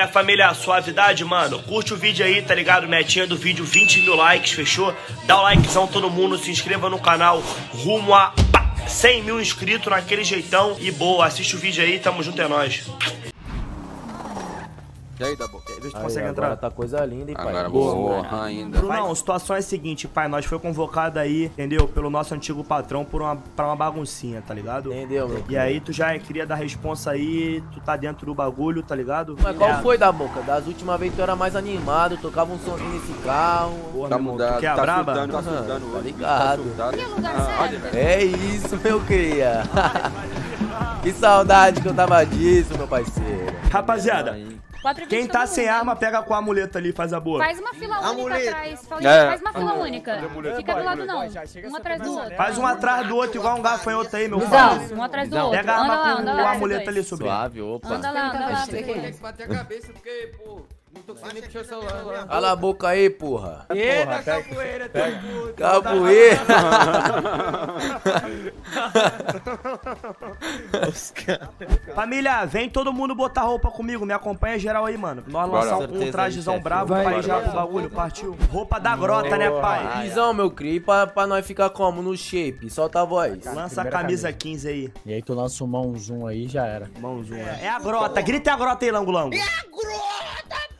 É a família? Suavidade, mano? Curte o vídeo aí, tá ligado? Metinha do vídeo, 20 mil likes, fechou? Dá o likezão todo mundo, se inscreva no canal, rumo a pá, 100 mil inscritos naquele jeitão. E boa, assiste o vídeo aí, tamo junto, é nóis. E aí, Dabo? Vê se tu Aí, consegue agora entrar. tá coisa linda, hein, pai? Agora Boa, porra ainda. Brunão, a situação é a seguinte, pai, nós foi convocado aí, entendeu? Pelo nosso antigo patrão por uma, pra uma baguncinha, tá ligado? Entendeu, meu? E aí tu já queria dar responsa aí, tu tá dentro do bagulho, tá ligado? Mas qual É. foi da boca? Das últimas vezes tu era mais animado, tocava um somzinho nesse carro. Porra, Tá meu irmão, mudado, tu quer a tá braba? surtando, tá surtando tá ligado. Tá Ah, É isso, meu cria. que saudade que eu tava disso, meu parceiro. Rapaziada, quem tá sem mundo. arma, pega com a muleta ali, faz a boa. Faz uma fila única muleta. atrás. Fala, É. Faz uma fila única. Fica do lado não. Um atrás do outro. Faz um atrás do outro, igual um gafanhoto aí, meu pai. um atrás do outro. Pega a arma com a lá. muleta vocês ali, sobrinho. Suave, opa. Anda lá, anda lá. Tem que bater a cabeça porque, pô, não tô conseguindo nem puxar o celular lá. Cala a boca aí, porra. Eita, capoeira, teu puto. Capoeira. Família, vem todo mundo botar roupa comigo, me acompanha geral aí, mano. Nós lançar um trajezão bravo Vai, pra ir já pro bagulho, partiu. Roupa da grota, né, pai? Visão, meu cria, e pra, pra nós ficar como? No shape, solta a voz. Lança a camisa 15 aí. E aí tu lança um mão zoom aí já era. Mãozinho. É a grota, grita a grota aí, Lango Lango. É a grota!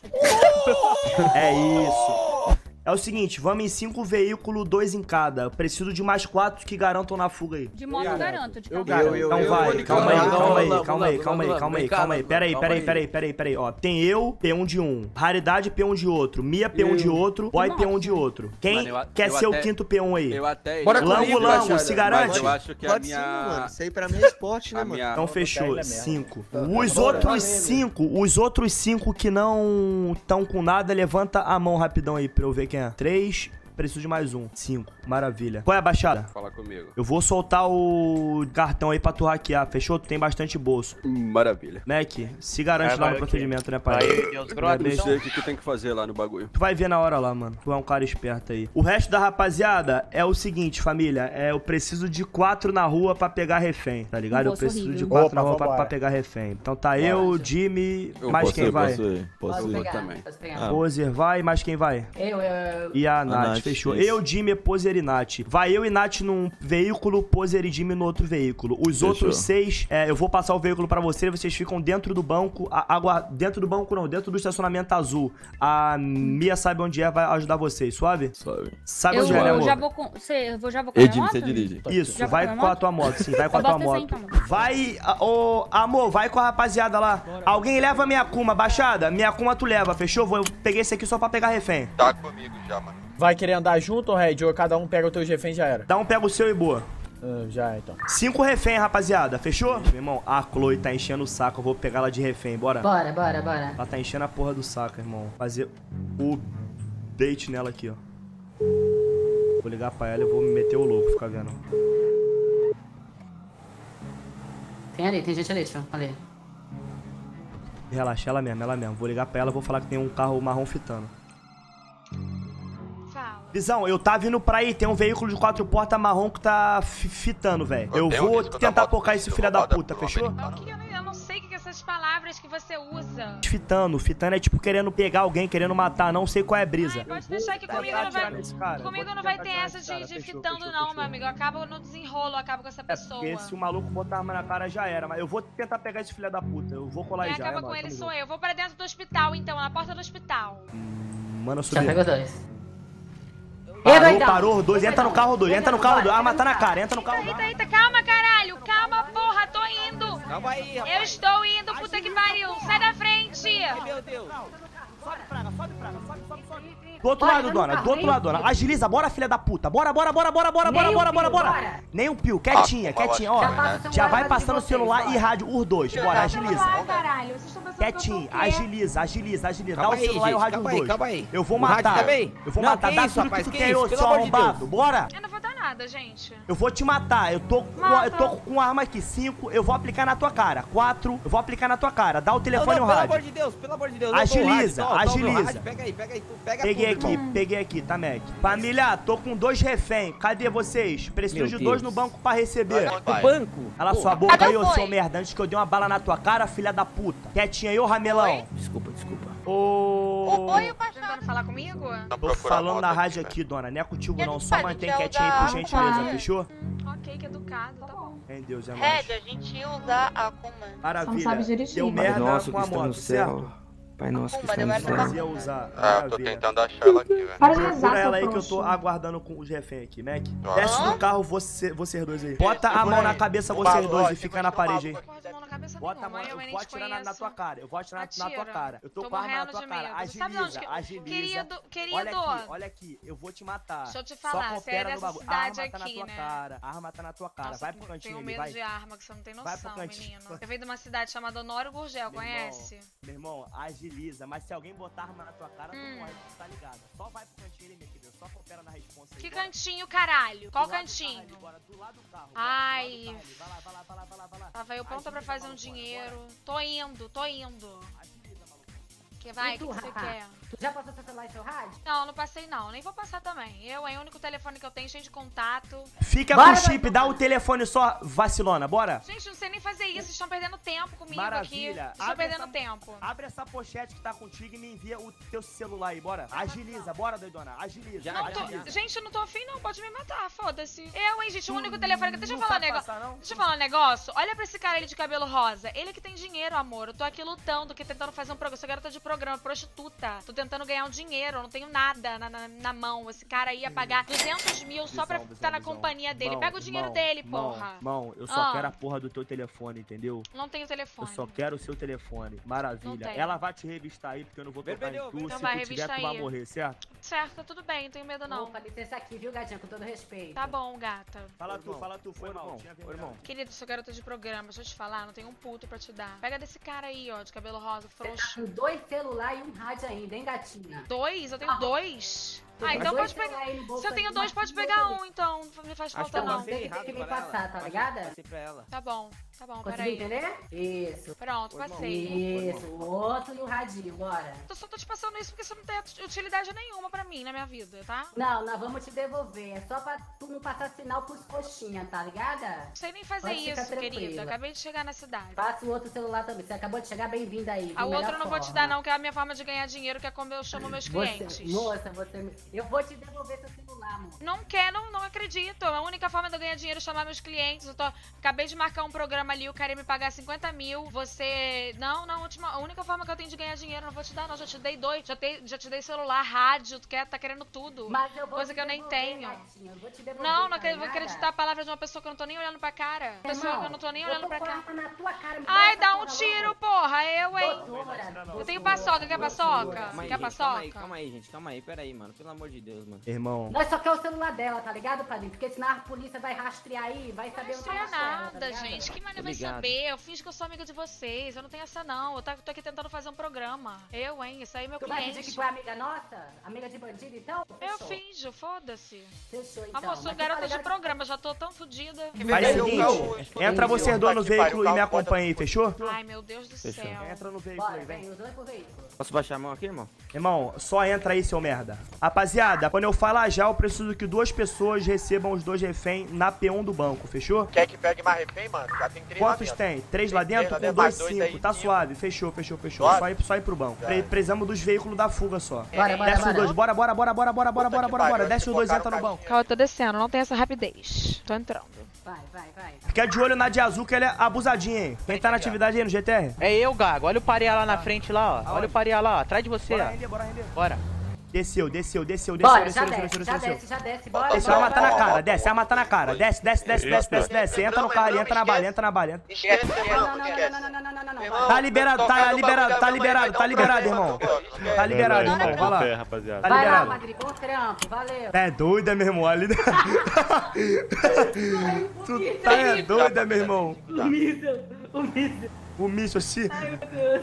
É isso. É o seguinte, vamos em cinco veículos, dois em cada. Eu preciso de mais quatro que garantam na fuga aí. De moto eu garanto. De carro. garanto. Então eu vou vai, calma aí, calma aí, calma aí, calma aí, calma aí, calma aí. Pera aí, pera aí, pera aí, pera aí, pera aí. Ó, tem eu, P1 de um. Raridade, P1 de outro. Mia, P1 de outro. Boy, P1 de outro. Quem quer ser o quinto P1 aí? Eu até... Bora Lango, Lango, se garante? Mas eu acho que a Pode sim, minha... mano. Isso aí pra mim é esporte, né, mano? Então fechou, mesmo. cinco. Tá, Os bora. outros cinco, os outros cinco que não estão com nada, levanta a mão rapidão aí pra eu ver quem é. Três, preciso de mais um. Cinco, maravilha. Qual é a baixada? Fala comigo. Eu vou soltar o cartão aí pra tu hackear, fechou? Tu tem bastante bolso. Maravilha. Mac, se garante lá no procedimento, né, pai? Eu não sei o que, que tem que fazer lá no bagulho. Tu vai ver na hora lá, mano. Tu é um cara esperto aí. O resto da rapaziada é o seguinte, família. É, eu preciso de quatro na rua pra pegar refém, tá ligado? Eu preciso de horrível. quatro Opa, na rua pra, pra pegar refém. Então tá eu, Jimmy, Eu mais posso quem ir, vai? posso ir, Posso Posso ir também. posso pegar. Poser vai, mais quem vai? Eu, eu, E a, Nath, Nath, fechou. isso. Eu, Jimmy, Poser e Nath. Vai eu e Nath num veículo, Poser e Jimmy no outro veículo. Os Fechou. outros seis, é, eu vou passar o veículo pra vocês, vocês ficam dentro do banco, a- agua- dentro do banco não, dentro do estacionamento azul. A Mia sabe onde é, vai ajudar vocês, suave? Sabe. Sabe Eu, onde é, né, amor? já vou com. Você, eu vou- já vou com Ei, Jimmy, moto? você dirige. Isso, Já vai com a a tua moto, sim, vai com a tua moto. então. Vai, ô, amor, vai com a rapaziada lá. Alguém leva minha Kuma, baixada? Minha Kuma tu leva, fechou? Vou, eu peguei esse aqui só pra pegar refém. Tá comigo já, mano. Vai querer andar junto, Red? Ou cada um pega o teu refém já era? Dá um pega o seu e boa. Ah, já, então. Cinco refém, rapaziada, fechou? Meu irmão, a Chloe tá enchendo o saco, eu vou pegar ela de refém, bora. Bora, bora, bora. Ela tá enchendo a porra do saco, irmão. Fazer o bait nela aqui, ó. Vou ligar pra ela e vou me meter o louco, fica vendo. Tem ali, tem gente ali, tio. Ali. Relaxa, ela mesmo, ela mesmo. Vou ligar pra ela, vou falar que tem um carro marrom fitando. Visão, eu tá vindo pra aí, tem um veículo de quatro portas marrom que tá fi- fitando, velho. Eu vou da tentar pocar esse filho da puta, fechou? que eu, não, eu sei o que essas palavras que você usa. Fitando, fitando é tipo querendo pegar alguém, querendo matar, não sei qual é a brisa. Ai, pode deixar que comigo não vai. cara, Comigo não vai ter essa de, fitando, não, meu amigo. Eu acabo no desenrolo, eu acabo com essa É pessoa. porque se o maluco botar a arma na cara já era, mas eu vou tentar pegar esse filho da puta. Eu vou colar Quem já. acaba é com ele sou eu. Eu vou pra dentro do hospital, então, na porta do hospital. Mano, Já subir. pegou dois. Parou, parou, os dois. Entra no carro dois, entra no carro dois. Arma tá na cara, entra no carro Eita, eita, calma, caralho. Calma, porra, tô indo. Calma aí, Eu estou indo, puta que pariu. Sai da frente. Meu Deus. Do outro Bora, lado, tá dona, carro, do outro lado, dona. Agiliza, bora, filha da puta. Bora, bora, bora, bora, bora, bora, um bora, bora, pio, bora. bora. Nem um pio, quietinha, Ah, quietinha, ó. que passa o Já vai passando celular vocês, e rádio, os dois. Bora, agiliza. caralho. Vocês estão pensando Quietinho, quê? agiliza, agiliza, agiliza. Dá o aí, celular e o rádio calma os aí, dois. calma aí. Eu vou matar. Eu vou matar. Dá isso, tudo que tu que tem, isso, ô seu arrombado. Bora. Eu não vou dar nada. gente. Eu vou te matar. Eu tô com, eu tô com arma aqui. Cinco, eu vou aplicar na tua cara. Quatro, eu vou aplicar na tua cara. Dá o telefone e não, o pelo rádio. amor de Deus, pelo amor de Deus. o Agiliza, rádio, o agiliza. rádio, Pega aí, pega aí, pega Peguei tudo, aqui, irmão. peguei aqui, tá, Mac? Família, tô com dois refém. Cadê vocês? Preciso Meu de dois Deus. no banco pra receber. O banco? Cala Pô, sua boca Cadê aí, ô seu merda, antes que eu dê uma bala na tua cara, filha da puta. Quietinha aí, ô ramelão. Desculpa, desculpa. Ô. Oi, o Tentando falar comigo? Tô falando na rádio aqui, dona. Não é contigo não. Só mantém quietinho aí, por gentileza, tá. fechou? Ok, que educado, tá bom. Em Deus, é nóis. Red, a gente ia usar a Kuma. Maravilha. sabe direitinho. Deu merda nosso com que a moto, certo? Pai nosso que está no deu céu. essa Mas ia usar. Ah, eu tô tentando achar ela aqui, velho. Para de rezar, ela aí que eu tô aguardando com os reféns aqui, Mac. Ah. Desce do carro, você, vocês dois aí. Bota a mão na cabeça, vocês dois, e fica na parede aí. Bota a mão eu vou atirar na, na tua cara. Eu vou atirar na, na tua cara. Eu tô, Tô com a arma na morrendo tua de cara. medo. Sabe de onde Agiliza, que- agiliza. Querido, querido. Olha aqui, olha aqui. Eu vou te matar. Deixa eu te Só falar, você é dessa. A cidade arma tá na aqui, tua né? cara. A arma tá na tua cara. Nossa, vai pro eu cantinho tenho medo vai. de arma, que você não tem noção, menino. Eu venho de uma cidade chamada Honório Gurgel, Meu conhece? Irmão, meu irmão, agiliza. Mas se alguém botar arma na tua cara, Hum. tu morre, tu tá ligado? Só vai pro cantinho ali, minha querida. Só coopera na responsa aí. Que bora. cantinho, caralho? Qual Do cantinho? ali, bora, do lado do carro. bora, do Ai. lado do carro. Vai lá, vai lá, vai lá, vai lá, vai lá. Tava eu pronta pra fazer um dinheiro. Tô indo, tô indo. bora. Agiliza. Que vai, o que tu, que você quer? Tu já passou seu celular e seu rádio? Não, não passei não. Nem vou passar também. Eu, hein? O único telefone que eu tenho cheio de contato. Fica Bora, com o chip, vai, dá vai. o telefone só, vacilona, bora? Gente, não sei nem fazer isso. Vocês estão perdendo tempo comigo Maravilha. aqui. Estão Abre perdendo essa- tempo. Abre essa pochete que tá contigo e me envia o teu celular aí, bora? Agiliza, bora, doidona, agiliza. Já, Não tô- já. Gente, eu não tô afim, não. Pode me matar, foda-se. Eu, hein, gente, o único telefone que. Deixa eu falar um negócio. passar? Deixa eu falar um negócio. Olha pra esse cara ali de cabelo rosa. Ele que tem dinheiro, amor. Eu tô aqui lutando, que tentando fazer um programa. Sou garota de programa, prostituta. Tô tentando ganhar um dinheiro. Eu não tenho nada na, na, na mão. Esse cara aí ia pagar 200 mil só pra Visão, estar na visão, companhia dele. Mão, Pega o dinheiro mão, dele, mão, porra. Mão, eu só Ah. quero a porra do teu telefone, entendeu? Não tenho Eu telefone. só quero o seu telefone. Maravilha. Ela vai te revistar aí, porque eu não vou tocar Vermelho, em tu. vermelho. Se Vai, tu tiver, revista tu vai aí. morrer, certo? Certo, tá tudo bem, não tenho medo não. Opa, licença aqui, viu, gatinha? Com todo respeito. Tá bom, gata. Fala tu, irmão. fala tu, foi mal. irmão. Tinha irmão. Querido, sou garota de programa, deixa eu te falar, não tenho um puto pra te dar. Pega desse cara aí, ó, de cabelo rosa, Você tá frouxo. com dois celulares e um rádio ainda, hein, gatinha? Dois? Eu tenho Ah. dois. Ah, então dois pode pegar. Se eu tenho dois, pode pegar um, então. Não me faz falta, não. passei Tem que- me passar, tá ligada? eu Passei pra ela. Tá bom, tá bom, Conseguiu peraí. entender? Isso. Pronto, irmão. passei. Isso, o outro e o radinho, bora. Eu só tô te passando isso porque você não tem ut- utilidade nenhuma pra mim na minha vida, tá? Não, nós vamos te devolver. É só pra tu não passar sinal pros coxinha, tá ligada? Não sei nem fazer Pode isso, querida. Acabei de chegar na cidade. Passa o outro celular também. Você acabou de chegar, bem-vinda aí. A outra eu não vou te forma. dar, não, que é a minha forma de ganhar dinheiro, que é como eu chamo meus clientes. Você, moça, você. Eu vou te devolver seu celular, amor. Não quer, não, não acredito. A única forma de eu ganhar dinheiro é chamar meus clientes. Eu tô, acabei de marcar um programa ali, o cara ia me pagar 50 mil. Você. Não, não, a, última, a única forma que eu tenho de ganhar dinheiro, não vou te dar, não. Já te dei dois. Já, te, já te dei celular, rádio, tu quer, tá querendo tudo. Mas eu vou Coisa te que eu nem tenho. gatinha, Eu vou te devolver, Não, não tá vou acreditar a palavra de uma pessoa que eu não tô nem olhando pra cara. Pessoa Irmão, que eu não tô nem olhando tô pra com a cá. arma na tua cara, Ai, dá um tiro, logo. porra. Eu, hein? Doutora, Eu tenho paçoca, quer paçoca? Calma aí, Quer gente, calma aí, paçoca? calma aí, gente. Calma aí, pera aí, mano. Pelo amor de Deus, mano. Irmão, Nós só quer o celular dela, tá ligado, padrinho? Porque senão a polícia vai rastrear aí, vai saber Não onde sei ela tá, tá nada, ligado? Que Tô vai saber? Eu finjo que eu sou amiga de vocês. Eu não tenho essa, não. Eu tô aqui tentando fazer um programa. Eu, hein? Isso aí é meu Tu vai fingir que cliente. tu é amiga nossa? Amiga de bandido, então? Eu Fechou. finjo, foda-se. Fechou, então. Amor, sou Mas tu garota de programa, já tô tão fodida. faz o seguinte, entra ó, dois no veículo e me acompanha aí, fechou? Ai, meu Deus do Fechou. céu. Entra no veículo Bora, aí, vem. vem, os dois pro veículo. Posso baixar a mão aqui, irmão? Irmão, só entra aí, seu merda. Rapaziada, quando eu falar já, eu preciso que duas pessoas recebam os dois reféns na P1 do banco, fechou? Quer que pegue mais refém, mano? Já tem Quantos tem? Três lá dentro? dentro, dois, cinco. aí, Tá cinco. suave. Fechou, fechou, fechou. Só ir, só ir pro banco. Pre- precisamos dos veículos da fuga só. Bora, bora, Desce os bora. dois. Bora, bora, bora, bora, bora, bora, bora, bora, bora. Desce os dois, botar entra no banco. Calma, eu tô descendo, não tem essa rapidez. Tô entrando. Vai, vai, vai. Fica de olho na de azul que ela é abusadinha, hein? Quem tá na atividade aí no GTR? É eu, Gago. Olha o pareia lá na frente lá, ó. Olha o pareia lá, ó. Atrás de você, Bora ó. render, bora render. Bora. Desceu, desceu, desceu, desceu, Bora, desceu, já desceu, desce, desceu, já desceu. desce, já desce. Bora, Desce, vai matar na bora. cara, desce, vai matar na cara. Desce, desce, desce, desce, desce, desce. Entra no carro, entra na bala, entra na bala. Esquece, Não, não, não, não, não, não, não, não, não, não. Irmão, Tá liberado, tá liberado, tá liberado, tá liberado, irmão. Tá liberado, irmão, vai lá. Tá Vai lá, liberado. Madrid, bom trampo, valeu. Tá é doida, meu irmão, ali. tu tá é doida, meu irmão. O míssil, o míssil. O míssil assim.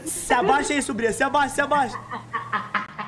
Se abaixa aí, sobrinha, se abaixa, se abaixa.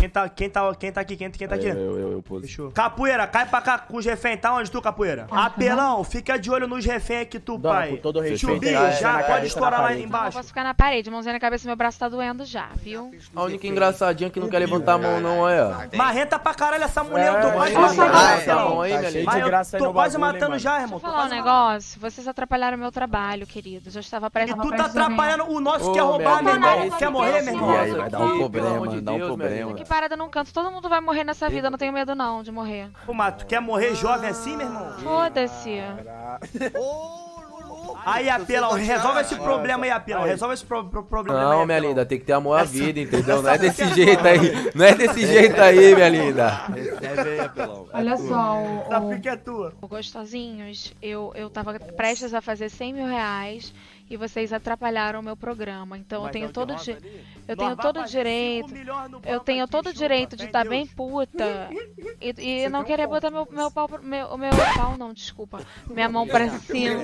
Quem tá, quem tá, quem tá aqui? Quem, quem tá aqui? Eu, eu, eu, pose. Fechou. Capoeira, cai pra cá com os reféns. Tá onde tu, Capoeira? Apelão, fica de olho nos reféns aqui, tu, Dona, pai. com todo respeito, Chubi, tá, é, já na pode cabeça, estourar lá. Não, eu embaixo. posso ficar na parede, mãozinha na cabeça, meu braço tá doendo já, viu? A única engraçadinha que não quer levantar a mão, não, olha. Marrenta pra caralho essa mulher, eu tô quase matando tá eu tô quase matando já, Deixa irmão. eu Tô falar um negócio, vocês atrapalharam meu trabalho, queridos. Eu estava E prestes tu tá atrapalhando o nosso quer roubar, meu minha irmão. Quer morrer, meu E irmão? vai dar um problema, dá um problema. Parada num canto, todo mundo vai morrer nessa vida, eu não tenho medo não de morrer. Pô, mas tu quer morrer jovem assim, meu irmão? Foda-se. Aí, Apelão, resolve esse problema aí, Apelão. Resolve esse pro- pro- problema aí, Não, minha linda, tem que ter amor à vida, entendeu? Não é desse jeito aí. Não é desse jeito aí, minha linda. Recebe aí, apelão. Olha só, o, é tua. Gostosinhos, eu, eu tava prestes a fazer 100 mil reais e vocês atrapalharam o meu programa. Então eu tenho todo di eu tenho todo o direito. Eu tenho todo o direito de estar bem puta e, e não querer botar meu, meu pau. pro- Meu, meu pau, não, desculpa. Minha mão pra cima.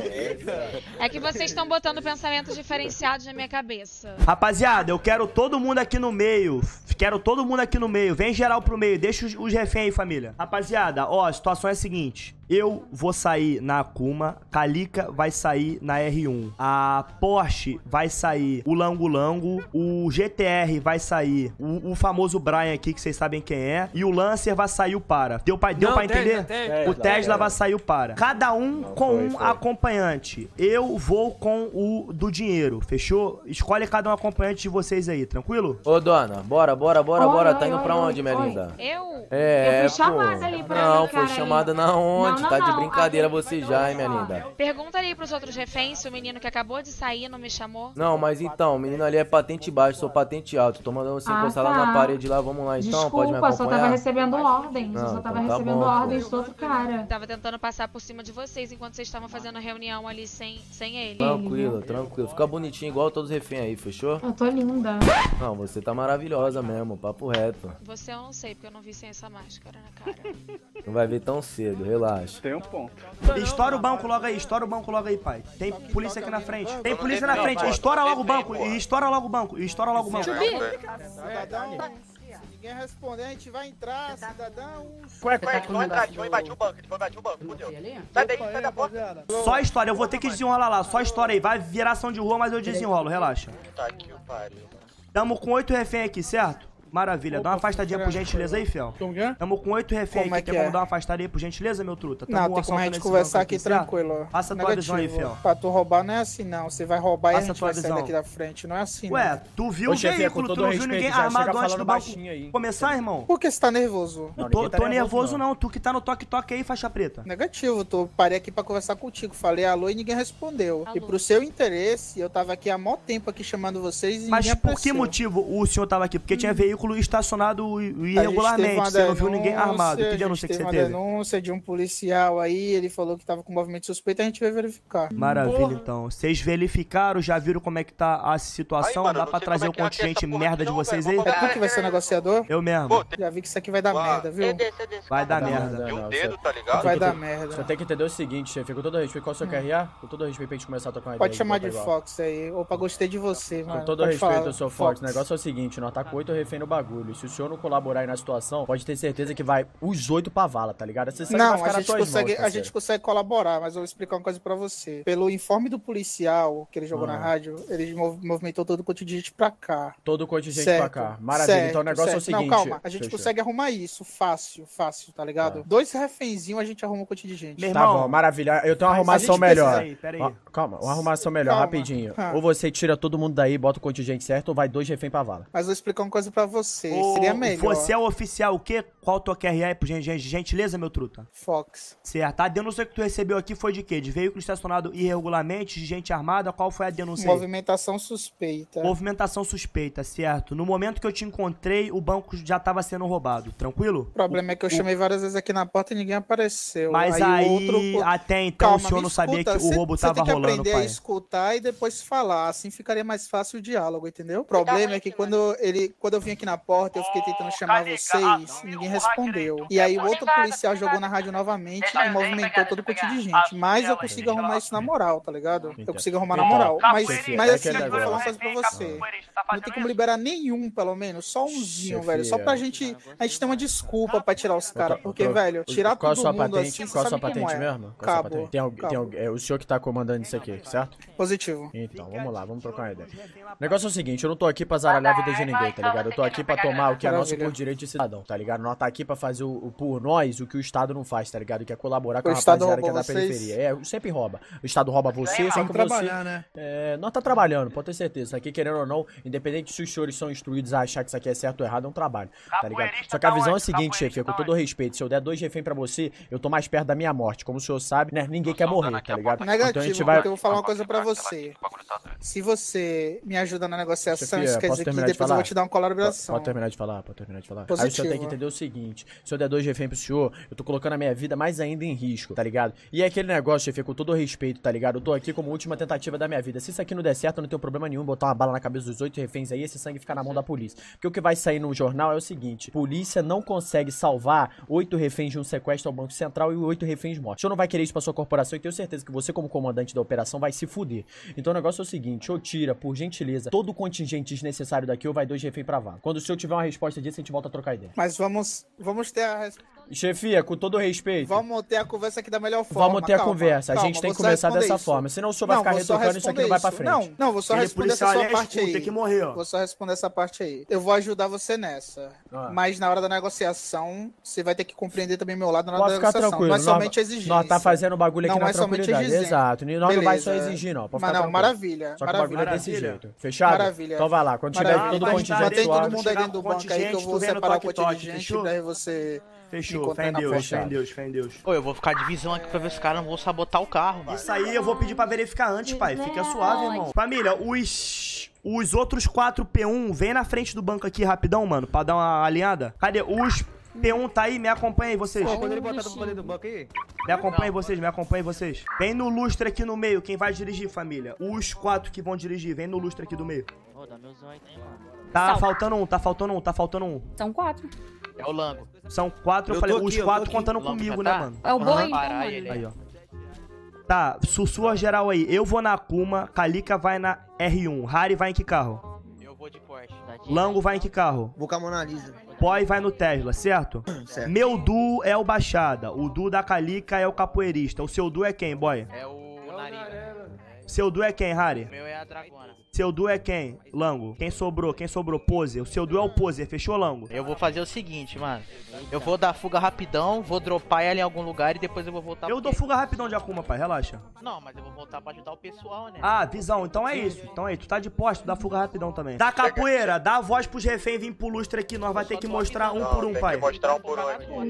É que vocês estão botando pensamentos diferenciados na minha cabeça. Rapaziada, eu quero todo mundo aqui no meio. Quero todo mundo aqui no meio. Vem geral pro meio. Deixa os, os reféns aí, família. Rapaziada, ó, a situação é a seguinte. Eu vou sair na Akuma, Kalika vai sair na R1. A Porsche vai sair o Lango Lango, o GTR vai sair o, o famoso Brian aqui, que vocês sabem quem é, e o Lancer vai sair o Para. Deu pra, deu Não, pra entender? Tesla. O Tesla vai sair o Para. Cada um com um acompanhante. Eu vou com o do dinheiro, fechou? Escolhe cada um acompanhante de vocês aí, tranquilo? Ô, dona, bora, bora, bora, Oi, bora. oi, Tá indo oi, pra oi, onde, minha oi. linda? Eu? É, Eu fui chamada pô. ali pra Não, foi aí. chamada na onde? Não, não, tá de não, brincadeira aquele- você já, hein, minha linda? Pergunta ali pros outros reféns se o menino que acabou de sair não me chamou. Não, mas então, o menino ali é patente baixa, sou patente alta. Tô mandando você Ah, encostar tá. lá na parede lá, vamos lá então, pode me Desculpa, eu só tava acompanhar? recebendo ordens. eu Não, só tava então tá recebendo bom, pô. ordens do outro cara. Tava tentando passar por cima de vocês enquanto vocês estavam fazendo a reunião ali sem, sem ele. Tranquilo, tranquilo. Fica bonitinho igual todos os reféns aí, fechou? Eu tô linda. Não, você tá maravilhosa mesmo, papo reto. Você eu não sei, porque eu não vi sem essa máscara na cara. Não vai ver tão cedo, relaxa. Tem um ponto. Estoura o banco logo aí, estoura o banco logo aí, pai. Tem polícia aqui na frente. Tem polícia na frente. Estoura logo o banco, e estoura logo o banco, e estoura logo o banco. Cidadão, ninguém responder, a gente vai entrar, cidadão. Ué, Ué, eles vão entrar, eles vão invadir o banco, eles vão invadir o banco, fudeu. Sai daí, sai da porta. Só história, eu vou ter que desenrolar lá, só história aí. Vai virar ação de rua, mas eu desenrolo, relaxa. Tá aqui o pariu. Tamo com oito reféns aqui, certo? Maravilha, dá uma afastadinha por gentileza aí, fiel. Como é? Tamo com oito reféns Como é aqui, que tem como é? dar uma afastada aí por gentileza, meu truta? Tamo Não, tem como a gente conversar aqui tranquilo. Passa a tua visão aí, fiel. Pra tu roubar não é assim, não. Você vai roubar e Passa a a gente tua vai sair visão. daqui da frente. Não é assim, Ué, tu viu o veículo, tu não viu ninguém armado antes do banco baixinho aí. começar, irmão? Por que você tá nervoso? Não, Tô, ninguém tá tô nervoso não, tu que tá no toque-toque aí, faixa preta. Negativo, tô parei aqui pra conversar contigo. Falei alô e ninguém respondeu. E pro seu interesse, eu tava aqui há mó tempo aqui chamando vocês e Mas por que motivo o senhor tava aqui? Porque tinha veículo estacionado gente teve irregularmente, você não viu ninguém armado. Que denúncia que você uma teve? denúncia de um policial aí, ele falou que tava com movimento suspeito, a gente veio verificar. Maravilha, então. Vocês verificaram, já viram como é que tá a situação? Aí, mano, Dá não pra trazer como o é é contingente porra merda aqui de não, vocês velho. aí? É tu que vai ser negociador? Eu mesmo. Pô, tem Já vi que isso aqui vai dar Uau. merda, viu? Vai dar Não, merda. não, E não, o dedo, você- tá ligado? Vai dar merda. Só tem que entender o seguinte, chefe, com todo respeito, qual é o seu QRA? Com todo respeito pra gente começar a trocar uma Pode ideia. chamar igual de. Fox aí. Opa, gostei de você, mano. Com todo Pode respeito, eu sou Fox. forte. O negócio é o seguinte, nós tá com oito refém no bagulho. Se o senhor não colaborar aí na situação, pode ter certeza que vai os oito pra vala, tá ligado? Não, ficar a gente, consegue, mãos, a gente consegue colaborar, mas eu vou explicar uma coisa pra você. Pelo informe do policial que ele jogou Ah. na rádio, ele mov- movimentou todo o contingente pra cá. Todo o contingente certo, pra cá. Maravilha. certo, então o negócio é o certo. seguinte. Não, calma, a gente Fechou. consegue arrumar isso fácil, fácil, tá ligado? Tá. Dois refenzinhos a gente arruma o contingente. Meu Tá Irmão, bom, maravilha. Eu tenho uma arrumação melhor. aí, pera aí. Ó, calma, uma arrumação melhor, Calma. rapidinho. Ah. Ou você tira todo mundo daí, bota o contingente certo, ou vai dois refém pra vala. Mas eu vou explicar uma coisa pra você. Ô, Seria melhor. Você é o oficial o quê? Qual tua QRA aí, por gen- gen- gentileza, meu truta? Fox. Certo. A denúncia que tu recebeu aqui foi de quê? De veículo estacionado irregularmente, de gente armada? Qual foi a denúncia aí? Movimentação suspeita. Movimentação suspeita, certo. No momento que eu te encontrei, o banco já tava sendo roubado, tranquilo? O problema é que eu chamei várias vezes aqui na porta e ninguém apareceu. Mas aí, o outro... até então, Calma, o senhor não sabia que escuta, o cê- roubo cê tava tem que rolando, aprender pai. a escutar e depois falar, assim ficaria mais fácil o diálogo, entendeu? O problema é que quando ele, quando eu vim aqui na porta, eu fiquei tentando chamar vocês, ninguém respondeu. E aí o outro policial jogou na rádio novamente e movimentou todo o ponto de gente. Mas eu consigo arrumar isso na moral, tá ligado? Eu consigo arrumar na moral. Mas, mas assim, eu vou falar uma coisa pra você. Não tem como liberar nenhum, pelo menos. Só umzinho, velho. Só pra gente. A gente ter uma desculpa pra tirar os caras. Porque, velho, tirar Qual a todo sua mundo patente? assim, Qual a sua sabe como patente é. mesmo? Qual Cabo. patente? Tem, al- tem al- é o senhor que tá comandando isso aqui, certo? Positivo. Então, vamos lá, vamos trocar uma ideia. O negócio é o seguinte, eu não tô aqui pra zaralhar a vida de ninguém, tá ligado? Eu tô aqui pra tomar o que é nosso por direito de cidadão, tá ligado? Nós tá aqui pra fazer o, o por nós o que o Estado não faz, tá ligado? Que é colaborar com O a Estado rapaziada que é da vocês? periferia. É, sempre rouba. O Estado rouba você, só que você... né? É, nós tá trabalhando, pode ter certeza. Isso aqui, querendo ou não, independente se os senhores são instruídos a achar que isso aqui é certo ou errado, é um trabalho, tá ligado? Só que a visão é a seguinte, chefe, com todo respeito, se eu der dois reféns pra você, eu tô mais perto da minha morte. Como o senhor sabe, né? Ninguém quer morrer, tá ligado? Negativo, Então a gente porque vai... eu vou falar uma coisa pra você. Se você me ajuda na negociação, isso quer dizer que depois eu vou te dar uma colaboração. Pode terminar de falar, pode terminar de falar. Aí o senhor Positivo. tem que entender o seguinte: se eu der dois reféns pro senhor, eu tô colocando a minha vida mais ainda em risco, tá ligado? E é aquele negócio, chefe, com todo respeito, tá ligado? Eu tô aqui como última tentativa da minha vida. Se isso aqui não der certo, eu não tenho problema nenhum botar uma bala na cabeça dos oito reféns aí esse sangue ficar na mão da polícia. Porque o que vai sair no jornal é o seguinte: polícia não consegue salvar oito reféns de um sequestro ao Banco Central e oito reféns mortos. O senhor não vai querer isso pra sua corporação e tenho certeza que você, como comandante da operação, vai se fuder. Então o negócio é o seguinte: ou tira, por gentileza, todo o contingente desnecessário daqui ou vai dois reféns pra vala. Quando o senhor tiver uma resposta disso, a gente volta a trocar ideia. Mas vamos, vamos ter a res- Chefia, com todo respeito. vamos ter a conversa aqui da melhor forma. Vamos ter a calma, conversa. A calma, gente tem que responder dessa isso. forma. Senão o senhor vai ficar retocando e isso aqui não vai pra frente. Não, não, vou só Aquele responder essa policial sua é parte aí. tem que morrer, ó. Vou só responder essa parte aí. Eu vou ajudar você nessa. Ah. Mas na hora da negociação, você vai ter que compreender também meu lado na hora Pode da ficar negociação. tranquilo. Não é nós- somente exigência. Nós tá fazendo o bagulho aqui Não na é somente tranquilidade. Exato. Nós não vai só exigir, não. Pode Mas ficar não, tranquilo. maravilha. Só que o bagulho é maravilha. desse jeito. Fechado? Maravilha. Então vai lá. Quando tiver todo o contingente já tem todo mundo aí dentro do banco aí que eu vou separar o contingente pra você Fechou, encontrar fé em Deus, fé em Deus, fé em Deus. Ô, eu vou ficar de visão aqui pra ver se os caras não vão sabotar o carro, mano. Isso aí eu vou pedir pra verificar antes, pai. Fica suave, irmão. Família, os. Os outros 4 P1, vem na frente do banco aqui rapidão, mano, pra dar uma alinhada. Cadê? Os P1 tá aí, me acompanha aí vocês. Ele botar no poder do banco aí? Me acompanhem vocês, me acompanhem vocês. Vem no lustre aqui no meio, quem vai dirigir, família. Os quatro que vão dirigir, vem no lustre aqui do meio. Ô, dá meu zóio aí, mano. Tá Salve. faltando um, tá faltando um, tá faltando um. São quatro. É o Lango. São quatro, eu, Eu falei, aqui, os quatro contando comigo, tentar? né, mano? É o boi, então, mano. ele. Aí, ó. Tá, sussurra geral aí. Eu vou na Kuma, Kalika vai na R1, Harry vai em que carro? Eu vou de Porsche. Lango vai em que carro? Vou com a Mona Lisa. Poi vai no Tesla, certo? Certo. Meu Du é o Baixada, o Du da Kalika é o capoeirista. O seu Du é quem, boy? É o Narina. Seu Du é quem, Harry? O meu é a Dragona. Seu Du é quem? Lango. Quem sobrou? Quem sobrou? Pose. O seu Du é o Poser. Fechou, Lango? Eu vou fazer o seguinte, mano. Eu vou dar fuga rapidão, vou dropar ela em algum lugar e depois eu vou voltar Eu dou fuga rapidão de Akuma, pai. Relaxa. Não, mas eu vou voltar pra ajudar o pessoal, né? Ah, visão. Então é isso. Então aí, tu tá de posto, dá fuga rapidão também. Da capoeira, dá a voz pros reféns vir pro lustre aqui. Nós vai ter que mostrar um por um, pai.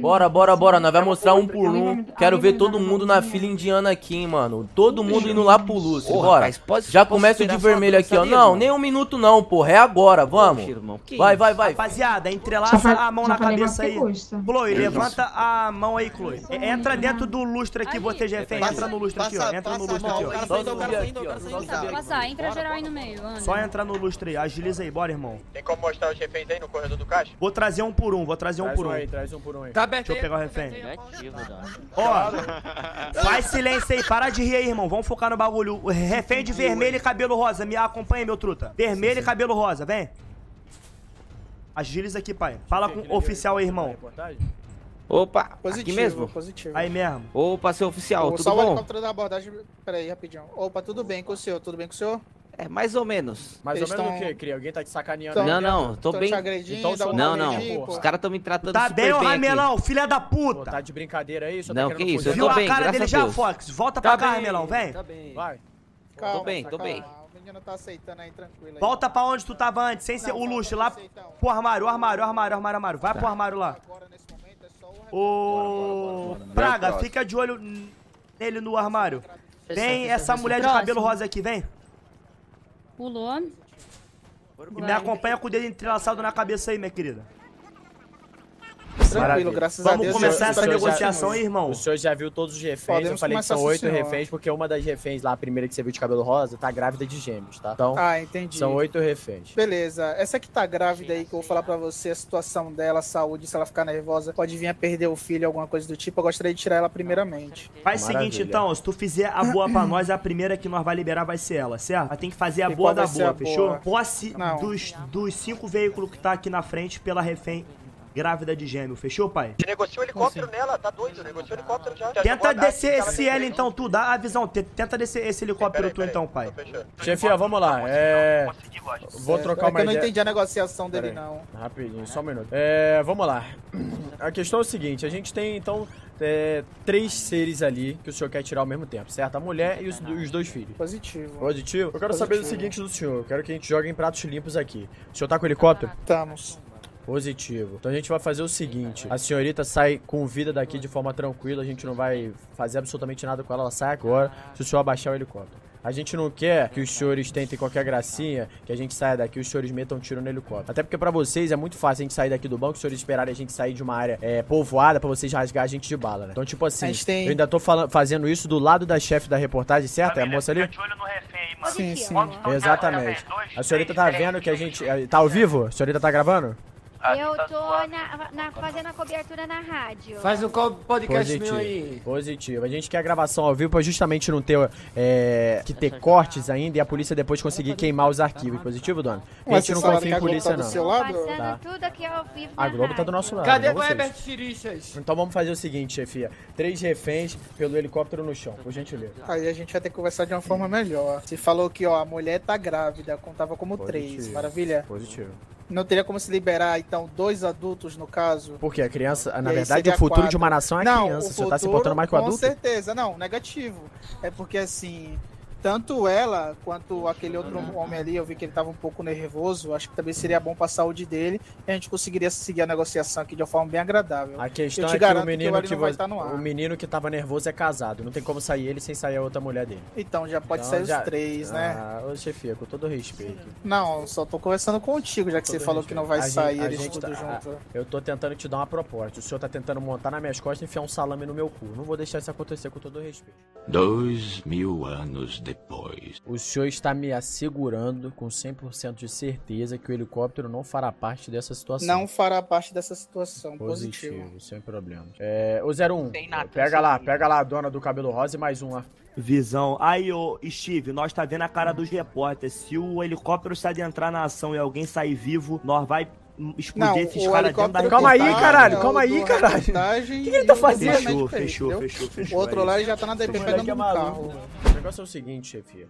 Bora, bora, bora. Nós vamos mostrar um por um. Quero ver todo mundo na fila indiana aqui, hein, mano. Todo mundo indo lá pro lustre. Bora. Já começa o de vermelho aqui, ó. dançadinha, Não, irmão? nem um minuto não, porra. É agora, vamos. Poxa, irmão, que Vai, vai, vai. Rapaziada, entrelaça Já a mão já na cabeça aí. Chloe, levanta a mão aí, Chloe. Entra dentro do lustre aqui, você refém. Entra no lustre aqui, ó. Entra no lustre aqui, ó. Aqui, ó. Passar, aqui. Entra geral aí no meio. Só entra no lustre aí. Agiliza aí, bora, irmão. Tem como mostrar os reféns aí no corredor do caixa? Vou trazer um por um, vou trazer um por um traz um por um aí. Tá aberto Deixa eu pegar o refém. Negativo, Dani. Ó, faz silêncio aí, para de rir aí, irmão. Vamos focar no bagulho. O Refém de vermelho e cabelo rosa. Me acompanha, meu truta. Vermelho e cabelo rosa, vem. Agiliza aqui, pai. Fala com o oficial aí, irmão. Opa, Positivo, aqui mesmo? positivo. Aí mesmo. Opa, seu oficial, Ô, tudo só o bom? helicóptero da abordagem. Pera aí, rapidinho. Opa, tudo bem com o senhor? Tudo bem com o senhor? É, mais ou menos. Mais ou Eles menos o tão- quê, Cria? Alguém tá te sacaneando Não, não, tô Tão bem... te agredindo, Então, um Não, não, agredir, pô. os caras tão me tratando Tá super bem, ô bem aqui. Ramelão, filha da Pô, puta. tá de brincadeira aí? Só Não, tá que isso, eu tô Viu bem, a cara dele já. Fox? Volta Tá pra cá, Ramelão, vem. Tá bem. Vai. Calma, bem, tá, tô bem. Tá aceitando aí, tranquilo. aí. Volta pra onde tu tava antes, sem ser o luxo, lá pro armário, o armário, o armário, o armário, armário. Vai pro armário lá. Agora, nesse momento, é só o Ô, Praga, fica de olho nele no armário. Vem essa mulher de cabelo rosa aqui, vem. Pulou. E me acompanha com o dedo entrelaçado na cabeça aí, minha querida. Tranquilo, Maravilha. graças a Vamos Deus. começar eu essa negociação aí, irmão. O senhor já viu todos os reféns. eu Podemos falei que são começar, oito reféns, porque uma das reféns lá, a primeira que você viu de cabelo rosa, tá grávida de gêmeos, tá? Então, Ah, entendi. são oito reféns. Beleza, essa que tá grávida aí, que eu vou falar pra você, a situação dela, a saúde, se ela ficar nervosa, pode vir a perder o filho, alguma coisa do tipo, eu gostaria de tirar ela primeiramente. Faz o seguinte, então, se tu fizer a boa pra nós, a primeira que nós vai liberar vai ser ela, certo? Mas tem que fazer a E boa da boa, a fechou? boa? Posse Não. dos, dos cinco veículos que tá aqui na frente pela refém grávida de gêmeo, fechou, pai? Te negocia o helicóptero nela, tá doido? Negocia o helicóptero já. Já Tenta descer esse L então, tu, dá a visão. Te- Tenta descer esse helicóptero Peraí, tu peraí, então, pai. Chefia, vamos lá. É. Vou trocar é uma que eu não ideia. entendi a negociação dele, não. Rapidinho, só um minuto. É, vamos lá. A questão é o seguinte: a gente tem então é, três seres ali que o senhor quer tirar ao mesmo tempo, certo? A mulher e os, os dois filhos. Positivo. Positivo? Eu quero saber o Positivo. seguinte do senhor. Eu quero que a gente jogue em pratos limpos aqui. O senhor tá com helicóptero? Estamos. Positivo. Então a gente vai fazer o seguinte: a senhorita sai com vida daqui de forma tranquila, a gente não vai fazer absolutamente nada com ela, ela sai agora se o senhor abaixar o helicóptero. A gente não quer que os senhores tentem qualquer gracinha, que a gente saia daqui e os senhores metam um tiro no helicóptero. Até porque pra vocês é muito fácil a gente sair daqui do banco, os senhores esperarem a gente sair de uma área é, povoada pra vocês rasgar a gente de bala, né? Então, tipo assim, tem- eu ainda tô falando, fazendo isso do lado da chefe da reportagem, certo? É a moça ali? Sim, sim. Exatamente. A senhorita tá vendo que a gente. Tá ao vivo? A senhorita tá gravando? Eu tô na, na- fazendo a cobertura na rádio. Faz um podcast Positivo. meu aí. Positivo. A gente quer a gravação ao vivo pra justamente não ter é, que ter cortes ainda e a polícia depois conseguir queimar os arquivos. Positivo, dona? A gente não confia em a Globo polícia, tá do não. seu lado? Tá. tudo aqui ao vivo A Globo tá do nosso lado. Cadê não o. Herbert Tirixas? Então vamos fazer o seguinte, chefia. Três reféns pelo helicóptero no chão, por gentileza. Aí a gente vai ter que conversar de uma forma melhor. Você falou que, ó, a mulher tá grávida, contava como três, Positivo. maravilha? Positivo. Não teria como se liberar, então, dois adultos, no caso? Porque a criança, na verdade, o futuro quatro. de uma nação é a não, criança. Você tá se futuro, importando mais com o Com adulto? certeza, não, negativo. É porque assim, tanto ela quanto aquele outro homem ali, eu vi que ele tava um pouco nervoso. Acho que também seria bom pra saúde dele e a gente conseguiria seguir a negociação aqui de uma forma bem agradável. A questão eu te é que o menino que, que, vai vo- estar no ar. o menino que tava nervoso é casado. Não tem como sair ele sem sair a outra mulher dele. Então já pode Então, ser já- os três, né? Ah, ô chefia, com todo respeito. Não, só tô conversando contigo, já que você falou que não vai respeito. sair a eles gente tudo tá- junto. Eu tô tentando te dar uma proposta. O senhor tá tentando montar nas minhas costas e enfiar um salame no meu cu. Não vou deixar isso acontecer com todo respeito. Dois mil anos depois. O senhor está me assegurando com 100% de certeza que o helicóptero não fará parte dessa situação. Não fará parte dessa situação. Positivo. Positivo, sem problemas. É, o 01, Tem nada, pega lá, pega lá a dona do cabelo rosa e mais um lá. Visão. Aí, ô Steve, nós tá vendo a cara dos repórteres. Se o helicóptero se adentrar na ação e alguém sair vivo, nós vai explodir Não, esses o caras dentro da Calma aí, caralho, é o calma aí, caralho. O que que ele tá o fazendo? do Fechou, fechou, fechou, fechou. O outro aí. lá já tá na DP pegando é maluco. carro. O negócio é o seguinte, chefia.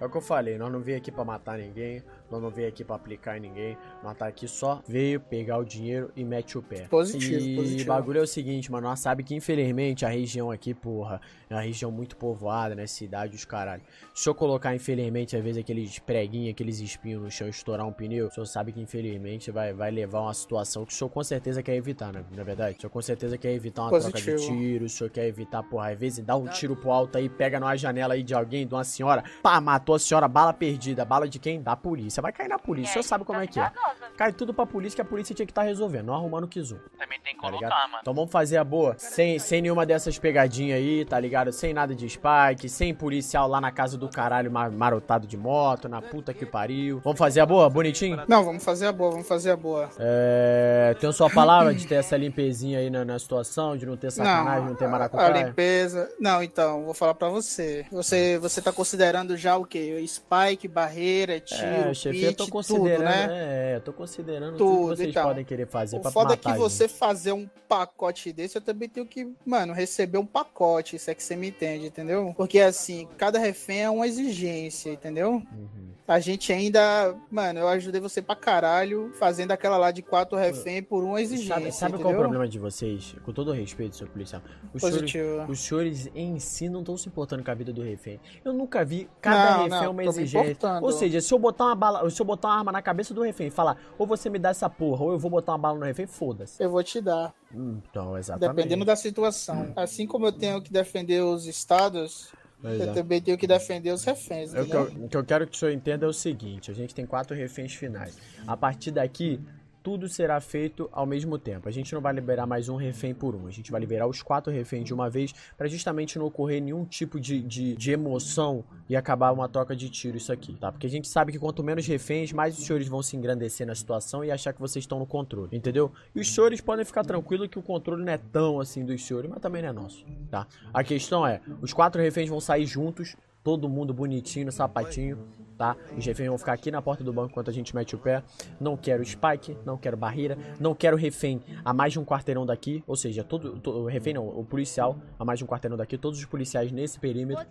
É o que eu falei, nós não veio aqui pra matar ninguém, nós não veio aqui pra aplicar em ninguém, nós tá aqui só veio pegar o dinheiro e mete o pé. Positivo, e positivo. o bagulho é o seguinte, mano, nós sabe que infelizmente a região aqui, porra, é uma região muito povoada, né, cidade, os caralho. Se eu colocar infelizmente às vezes aqueles preguinhos, aqueles espinhos no chão estourar um pneu, o senhor sabe que infelizmente vai, vai levar uma situação que o senhor com certeza quer evitar, né, na verdade? O senhor com certeza quer evitar uma troca de Positivo. tiro, o senhor quer evitar, porra, às vezes dá um tiro pro alto aí, pega numa janela aí de alguém, de uma senhora, pá, matou a senhora, bala perdida. Bala de quem? Da polícia. Vai cair na polícia, o senhor sabe como é que é. Cai tudo pra polícia que a polícia tinha que estar resolvendo, não arrumando o Kizum. Também tem que Tá colocar, ligado? mano. Então vamos fazer a boa, sem, sem nenhuma dessas pegadinhas aí, tá ligado? Sem nada de spike, sem policial lá na casa do caralho ma- marotado de moto, na puta que pariu. Vamos fazer a boa, bonitinho? Não, vamos fazer a boa, vamos fazer a boa. É. Tenho sua palavra de ter essa limpezinha aí na, na situação, de não ter sacanagem, não, ter a maracutaia. limpeza. Não, então, vou falar pra você. Você, você tá considerando já o quê? Spike, barreira, tiro, É, chefe, eu tô considerando, tudo, né? é, eu tô considerando tudo, Tudo, que vocês então. podem querer fazer O pra foda é matar que você gente. fazer um pacote desse, eu também tenho que, mano, receber um pacote, isso é que você me entende, entendeu? Porque assim, cada refém é uma exigência, entendeu? Uhum. A gente ainda, mano, eu ajudei você pra caralho fazendo aquela lá de quatro refém por uma exigência. Sabe, sabe qual é o problema de vocês? Com todo o respeito, seu policial. Os senhores, Positivo. os senhores em si não estão se importando com a vida do refém. Eu nunca vi cada Não, refém não, uma exigência. Ou seja, se eu botar uma bala, se eu botar uma arma na cabeça do refém e falar, ou você me dá essa porra, ou eu vou botar uma bala no refém, foda-se. Eu vou te dar, Então, exatamente. dependendo da situação. Assim como eu tenho que defender os estados, Pois eu é. também tenho que defender os reféns, É O que, eu, o que eu quero que o senhor entenda é o seguinte: a gente tem quatro reféns finais. A partir daqui, tudo será feito ao mesmo tempo. A gente não vai liberar mais um refém por um. A gente vai liberar os quatro reféns de uma vez para justamente não ocorrer nenhum tipo de, de, de, emoção e acabar uma troca de tiro isso aqui, tá? Porque a gente sabe que quanto menos reféns, mais os senhores vão se engrandecer na situação e achar que vocês estão no controle, entendeu? E os senhores podem ficar tranquilos que o controle não é tão assim dos senhores, mas também não é nosso, tá? A questão é, os quatro reféns vão sair juntos, todo mundo bonitinho no sapatinho, tá? Os reféns vão ficar aqui na porta do banco enquanto a gente mete o pé. Não quero spike, não quero barreira, não quero refém a mais de um quarteirão daqui, ou seja, todo, todo refém não, o policial a mais de um quarteirão daqui, todos os policiais nesse perímetro.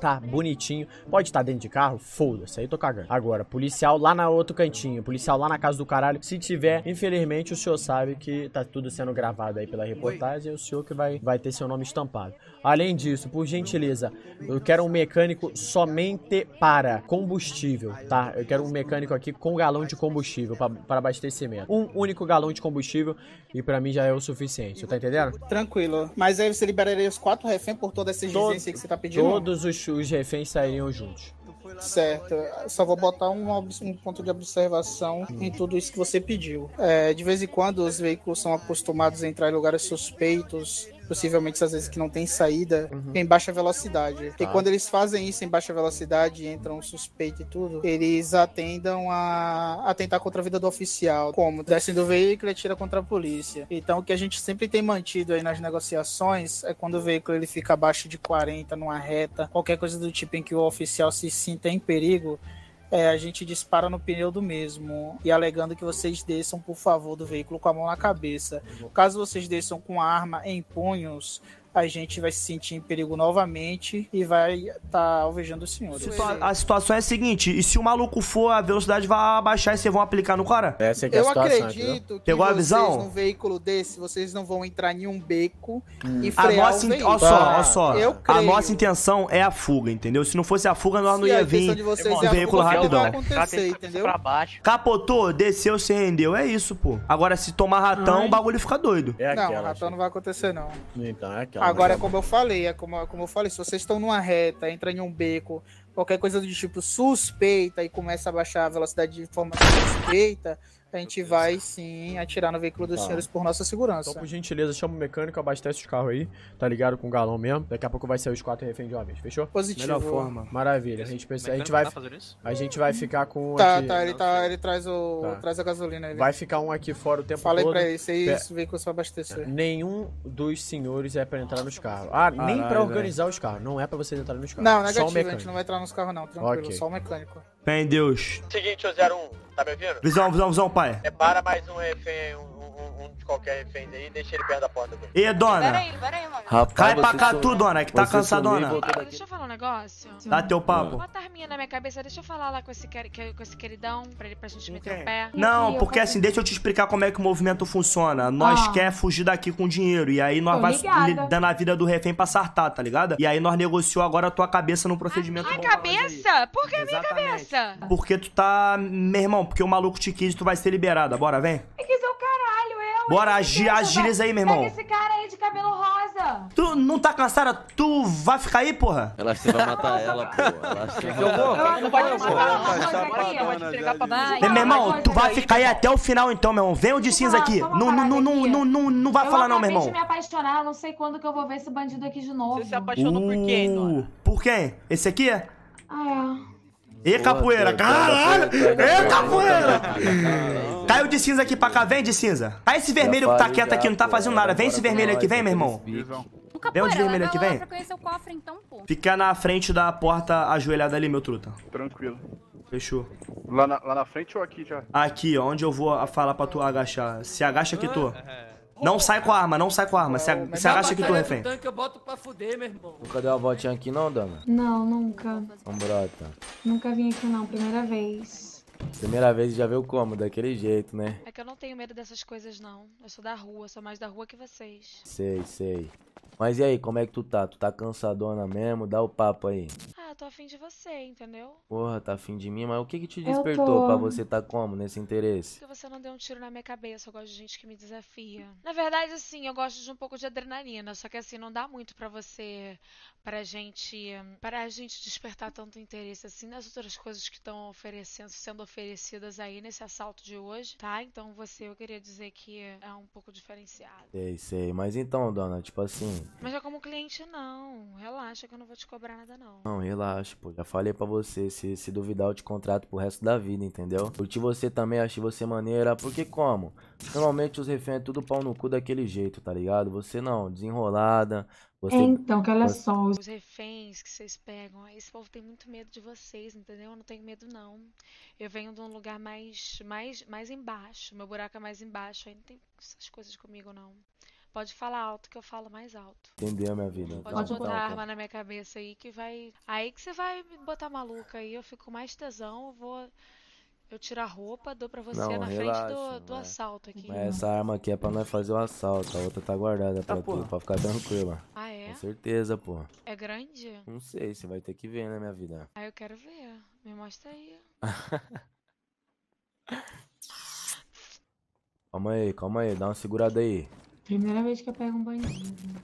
Tá, bonitinho. Pode estar dentro de carro? Foda-se, aí tô cagando. Agora, policial lá na outro cantinho, policial lá na casa do caralho. Se tiver, infelizmente, o senhor sabe que tá tudo sendo gravado aí pela reportagem. É o senhor que vai, vai ter seu nome estampado. Além disso, por gentileza, eu quero um mecânico somente para combustível, tá? Eu quero um mecânico aqui com galão de combustível para abastecimento. Um único galão de combustível e para mim já é o suficiente. Você tá entendendo? Tranquilo. Mas aí você liberaria os quatro reféns por toda essa exigência que você tá pedindo? Todos os, os reféns sairiam juntos. Certo, só vou botar um, um, ponto de observação em tudo isso que você pediu. É, de vez em quando os veículos são acostumados a entrar em lugares suspeitos, possivelmente às vezes que não tem saída, uhum. em baixa velocidade. Tá. E quando eles fazem isso em baixa velocidade, entram suspeito e tudo, eles atendam a atentar contra a vida do oficial, como descem do veículo e atira contra a polícia. Então o que a gente sempre tem mantido aí nas negociações é quando o veículo ele fica abaixo de 40 numa reta, qualquer coisa do tipo em que o oficial se sinta em perigo, é, a gente dispara no pneu do mesmo e alegando que vocês desçam, por favor, do veículo com a mão na cabeça. Caso vocês desçam com arma em punhos, a gente vai se sentir em perigo novamente e vai estar tá alvejando os senhores. Situa a situação é a seguinte: e se o maluco for, a velocidade vai abaixar e vocês vão aplicar no cara? Essa é, que é a Eu situação, acredito entendeu? que Pegou a vocês, visão? num veículo desse, vocês não vão entrar em um beco Hum. e A frear nossa, o in- veículo. ó só, só. Eu A creio. nossa intenção é a fuga, entendeu? Se não fosse a fuga, nós não Se a ia vir de vocês é a veículo fuga, não rapidão. vai acontecer, entendeu? Capotou, desceu, se rendeu. É isso, pô. Agora, se tomar ratão, Ai. o bagulho fica doido. É não, aquela. ratão não vai acontecer, não. Então, é aquela. Agora, é né? como eu falei, é como, como eu falei, se vocês estão numa reta, entra em um beco, qualquer coisa do tipo suspeita e começa a baixar a velocidade de forma suspeita, a gente vai sim atirar no veículo dos Tá. senhores por nossa segurança. Então, por gentileza, chama o mecânico, abastece os carros aí, tá ligado? Com galão mesmo. Daqui a pouco vai sair os quatro reféns de vez, fechou? Positivo. Melhor forma. Maravilha. A gente, pensa, a gente vai. A gente vai ficar com. um Tá, aqui- tá, ele, tá, ele traz, o, Tá. traz a gasolina aí. Vai ficar um aqui fora o tempo Falei todo. pra ele, seis Pe- veículos pra abastecer. Nenhum dos senhores é pra entrar nos carros. Ah, nem Caralho, pra organizar os carros. Não é pra vocês entrarem nos carros. Não, Só o negativo, a mecânico. gente não vai entrar nos carros não, tranquilo, Ok. só o mecânico. Fé em Deus. Seguinte, ô 01, tá me ouvindo? Visão, visão, visão, pai. Mais um refém, um, qualquer refém aí e deixa ele perto da porta dele. E dona? Peraí, peraí, mano. Rapaz, Cai pra cá tu, dona, que tá e cansadona. voltou daqui. Deixa eu falar um negócio. Dá teu papo. Bota a arminha na minha cabeça, deixa eu falar lá com esse, com esse queridão, pra, ele, pra gente meter o pé. Não, porque assim, deixa eu te explicar como é que o movimento funciona. Nós Ah. quer fugir daqui com dinheiro. E aí nós Tô vai ligada. li- dando a vida do refém pra sartar, tá ligado? E aí nós negociou agora a tua cabeça no procedimento Minha nós aí. cabeça? Por que a minha cabeça? Porque tu tá. Meu irmão, porque o maluco te quis, tu vai ser liberada. Bora, vem. Que que seu caralho, eu? Bora, agi- agiliza aí, meu Pega irmão. esse cara aí de cabelo rosa. Tu não tá cansada? Tu vai ficar aí, porra? Ela acha que você vai matar ela, pô. Ela acha que Eu vou, matar não vai eu Eu Ei, meu irmão, tu vai ficar aí até o final então, meu irmão. Vem o de cinza aqui. Não, não, não, não, não, não, não vai eu falar não, meu acabei irmão. de me apaixonar, não sei quando que eu vou ver esse bandido aqui de novo. Você se apaixonou por quem, Uh, Por quem? Esse aqui? Ah, E capoeira, caralho! E capoeira! Caiu de cinza aqui pra cá, vem de cinza. Cai esse vermelho que tá quieto aqui, não tá fazendo nada. Vem esse vermelho aqui, vem, meu irmão. Vem onde vermelho aqui, vem. pra conhecer o cofre então. Fica na frente da porta ajoelhada ali, meu truta. Tranquilo. Fechou. Lá na, lá na frente ou aqui já? Aqui, ó, onde eu vou falar pra tu agachar. Se agacha aqui, tu. Não sai com a arma, não sai com a arma. Se, a- se agacha aqui, tu, refém. tanque eu boto pra fuder, meu irmão. Nunca deu uma voltinha aqui não, dona? Não, nunca. Vamos, brota. Nunca vim aqui não, primeira vez. Primeira vez já viu como? Daquele jeito, né? É que eu não tenho medo dessas coisas, não. Eu sou da rua, sou mais da rua que vocês. Sei, sei. Mas e aí, como é que tu tá? Tu tá cansadona mesmo? Dá o papo aí. Ah, tô afim de você, entendeu? Porra, tá afim de mim, mas o que que te despertou tô. pra você tá como nesse interesse? Porque você não deu um tiro na minha cabeça, eu gosto de gente que me desafia. Na verdade, assim, eu gosto de um pouco de adrenalina, só que assim, não dá muito pra você, pra gente, pra gente despertar tanto interesse assim nas outras coisas que estão oferecendo, sendo oferecidas aí nesse assalto de hoje, tá? Então você, eu queria dizer que é um pouco diferenciado. Sei, sei. Mas então, dona, tipo assim. Mas já como cliente, não. Relaxa que eu não vou te cobrar nada, não. Não, relaxa, pô. Já falei pra você. Se, se duvidar, eu te contrato pro resto da vida, entendeu? Curti você também, achei você maneira. Porque como? Normalmente os reféns é tudo pau no cu daquele jeito, tá ligado? Você não, desenrolada. Você, então, que olha você- só. Os reféns que vocês pegam, esse povo tem muito medo de vocês, entendeu? Eu não tenho medo, não. Eu venho de um lugar mais, mais, mais embaixo. Meu buraco é mais embaixo. Aí não tem essas coisas comigo, não. Pode falar alto que eu falo mais alto. Entendeu, minha vida? Pode botar então, arma na minha cabeça aí que vai. Aí que você vai me botar maluca aí. Eu fico com mais tesão. Eu vou. Eu tiro a roupa, dou pra você Não, na relaxa, frente do, do é. assalto aqui. Mas essa arma aqui é pra nós fazer o assalto. A outra tá guardada pra tu, pra ficar tranquila. Ah, é? Com certeza, pô. É grande? Não sei, você vai ter que ver, né, minha vida? Aí eu quero ver. Me mostra aí. Calma aí, calma aí, dá uma segurada aí. Primeira vez que eu pego um bandido.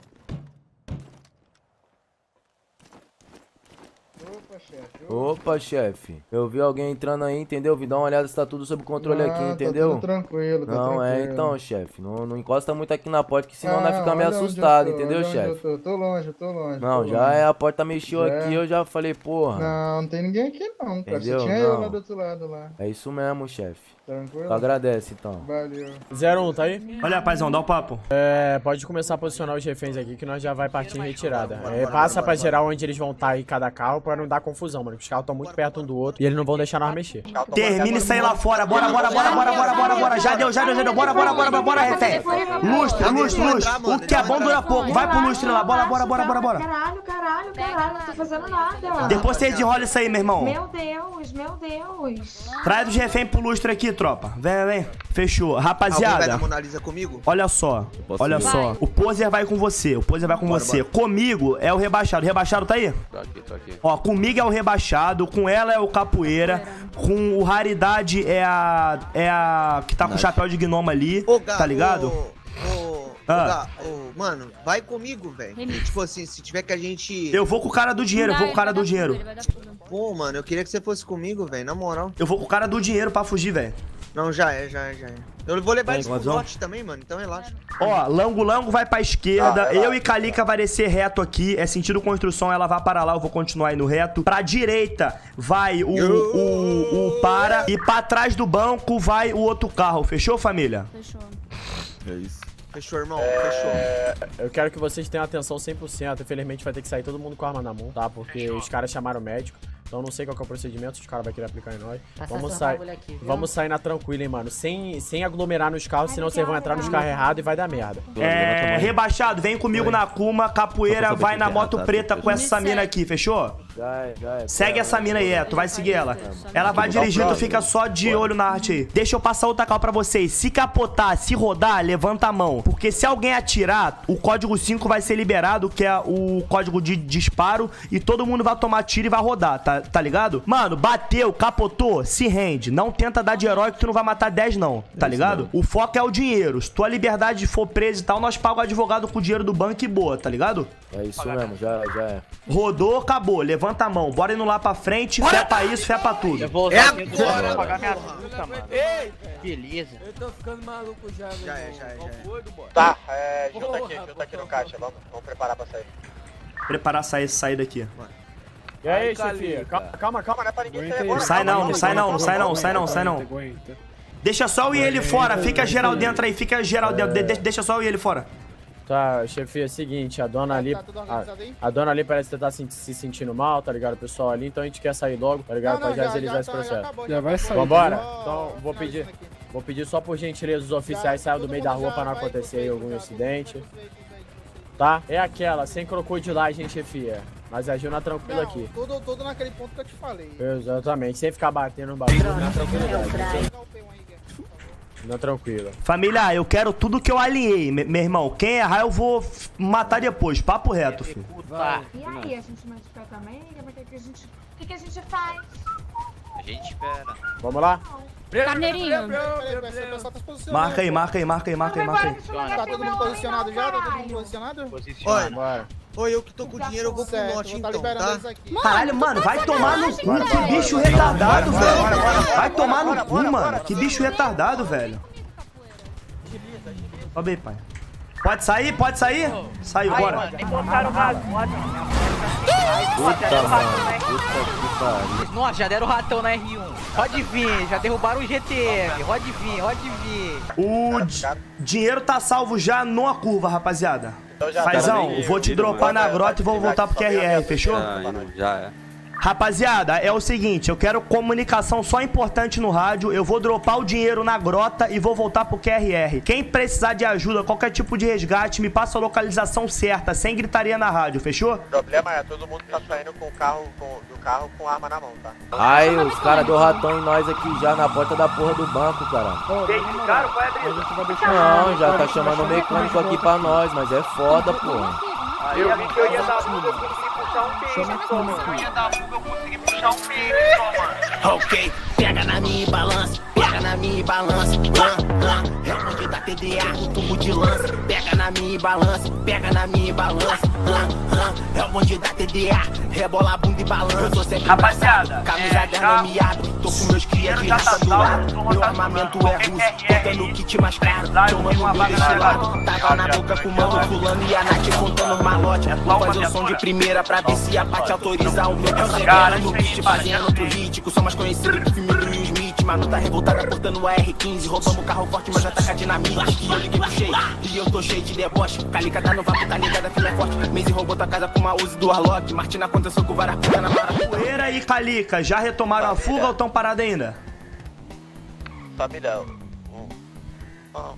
Opa, chefe. Opa, chefe. Eu vi alguém entrando aí, entendeu? Vi dar uma olhada se tá tudo sob controle Não, aqui, tá entendeu? tudo tranquilo, tá Não, é tranquilo. então, chefe. Não, não encosta muito aqui na porta, que senão nós Ah, fica meio olha onde eu assustado, tô, entendeu, onde eu chefe? tô. Tô longe, eu tô longe. Não, tô já longe. é, a porta mexeu Já aqui, é. eu já falei, porra. Não, não tem ninguém aqui não, cara. Entendeu? Só tinha eu Não. lá do outro lado lá. É isso mesmo, chefe. Tranquilo? Tu agradece, então. Valeu. 01, tá aí? Olha, paizão, dá o papo. É, pode começar a posicionar os reféns aqui que nós já vai partir em retirada. É, passa pra geral onde eles vão estar aí cada carro pra não dar confusão, mano. Os carros estão muito perto um do outro e eles não vão deixar nós mexer. Termina e sai lá fora. Bora, bora, bora, bora, bora, bora, bora. Já deu, já deu, já deu. Bora, bora, bora, bora, bora, refém. Lustre, lustre, lustre. O que é bom dura pouco. Vai pro lustre lá. Bora, bora, bora, bora, bora. Caralho, caralho, caralho, não tô fazendo nada. Depois você desenrola isso aí, meu irmão. Meu Deus, meu Deus. Traz os refém pro lustre aqui, tropa. Vem, vem. Fechou. Rapaziada. dar Mona Lisa comigo? Olha só, olha só. O poser vai com você, o poser vai com você. Comigo é o rebaixado. O rebaixado tá aí? Tô aqui, tô aqui. Ó, comigo é o rebaixado, com ela é o capoeira, com o raridade é a. é a. que tá com o chapéu de gnomo ali, Ô, tá ligado? Ô, ô, Ah. Ô, mano, vai comigo, velho. Tipo assim, se tiver que a gente. Eu vou com o cara do dinheiro, eu vou com o cara do dinheiro. Pô, mano, eu queria que você fosse comigo, velho, na moral. Eu vou com o cara do dinheiro pra fugir, velho. Não, já é, já é, já é. Eu vou levar Guazão. norte também, mano, então relaxa. Ó, Lango Lango vai pra esquerda, Ah, eu e Calica vai descer reto aqui, é sentido construção, ela vai para lá, eu vou continuar indo reto. Pra direita vai o, o, o para e pra trás do banco vai o outro carro, fechou família? Fechou. É isso. Fechou, irmão, É, fechou. Eu quero que vocês tenham atenção 100%. Infelizmente vai ter que sair todo mundo com a arma na mão, tá? Porque os caras chamaram o médico. Então eu não sei qual que é o procedimento, os caras vão querer aplicar em nós. Passa Vamos sair. aqui? Vamos sair na tranquila, hein, mano. Sem, sem aglomerar nos carros, senão vocês vão entrar nos carros errados e vai dar merda. É, rebaixado, vem comigo na Kuma, capoeira, vai na moto preta com essa mina aqui, fechou? É, é. Segue essa mina aí, é, tu vai seguir ela. Ela vai dirigir, tu fica só de olho na arte aí. Deixa eu passar outra cal pra vocês. Se capotar, se rodar, levanta a mão. Porque se alguém atirar, o código 5 vai ser liberado, que é o código de disparo, e todo mundo vai tomar tiro e vai rodar, tá, tá ligado? Mano, bateu, capotou, se rende. Não tenta dar de herói que tu não vai matar 10 não, tá ligado? O foco é o dinheiro. Se tua liberdade for presa e tal, nós pagamos o advogado com o dinheiro do banco e boa, tá ligado? É isso mesmo, já, já é. Rodou, acabou. Levanta a mão. Bora indo lá pra frente. Fé pra isso, fé pra tudo. Eu vou É usar agora, pagar minha multa, mano. Beleza. Eu tô ficando maluco já, meu Já é, já é, já é. Tá, é, junta aqui, junta aqui no caixa, vamos, vamos preparar pra sair. Preparar sair, sair daqui. E aí, chefia? Calma, calma. Não é pra ninguém sair Não agora. sai não, não sai não, não sai não, sai não, sai não. Deixa só eu e ele fora. Fica geral dentro aí, fica geral dentro. De- de- deixa só eu e ele fora. Tá, chefia, é o seguinte, a dona ali. Tá organizado aí? A, a dona ali parece que tá se, se sentindo mal, tá ligado? O pessoal ali, então a gente quer sair logo, tá ligado? Não, pra não, já já, agilizar já, esse tá, já processo. acabou. Já vai sair. Vambora? Então, vou pedir. Vou pedir só por gentileza os oficiais saiam do meio da rua pra não acontecer aí algum acidente. Tá? É aquela, sem crocodilagem, chefia. Mas agiu na tranquila Não, aqui. tudo, tudo naquele ponto que eu te falei. Exatamente, sem ficar batendo no bagulho, na tranquilidade. Não, tranquilo. Família, eu quero tudo que eu alinhei, me- meu irmão. Quem errar, eu vou matar depois. Papo reto, filho. Tá. E aí, a gente mete pé também? É que a gente... O que, que a gente faz? A gente espera. Vamos lá? Carneirinho. Marca aí, marca aí, marca aí, marca aí, marca aí. Tá todo mundo posicionado já? Tá todo mundo posicionado? Olha, Oi, eu que tô com dinheiro, eu vou pro lote tá então, tá? Caralho, mano, vai tomar no cu, que bicho retardado, velho. Vai tomar no cu, mano. Que bicho retardado, velho. Sobe aí, pai. Pode sair? Pode sair? Saiu, bora. Puta, mano. Puta que pariu. Nossa, já deram o ratão na R1. Pode vir, já derrubaram o GTM. Pode vir, pode vir. O di- dinheiro tá salvo já numa curva, rapaziada. Então já Paizão, tá. vou te dropar na grota e vou voltar pro QRR, fechou? Já é. Rapaziada, é o seguinte, eu quero comunicação só importante no rádio, eu vou dropar o dinheiro na grota e vou voltar pro QRR. Quem precisar de ajuda, qualquer tipo de resgate, me passa a localização certa, sem gritaria na rádio, fechou? O problema é todo mundo tá saindo com o carro, com, do carro com arma na mão, tá? Ai, os caras deu ratão em nós aqui já na porta da porra do banco, cara. Não, já tá chamando o mecânico aqui pra nós, mas é foda, pô. Eu vi que eu ia dar puxar um peixe, mano. Fuga, eu consegui puxar um peixe, só, mano. Ok, pega na minha e balança, pega na minha e balança. É o bonde da TDA, o tubo de lança. Pega na minha e balança, pega na minha e balança. É o bonde da TDA, rebola a bunda e balança. Eu sou sempre Rapaziada, camisa é, dela já- não me abre. Tô com meus cria de tá raça do lado. Meu botando armamento é russo, QRR, contando o kit mais caro. eu Tomando uma um vaga desse na lado. vaga. Tava na boca com o mano fulano e a Nath contando malote. Vou fazer o som de primeira pra ver se a parte autoriza o meu Cara, no beat, fazendo outro hit. Sou mais conhecido que o filme Smith. Mano, tá revoltada portando a R15. Roubamos o carro forte, mas já tá com a dinamite. E eu liguei pro cheio, e eu tô cheio de deboche. Calica tá no vapo, tá ligada, filha é forte. Maze roubou tua casa com uma Uzi do Arlock. Martina aconteceu com várias putas na mara. Poeira e Calica, já retomaram a fuga ou estão parados ainda? Família, o- ó,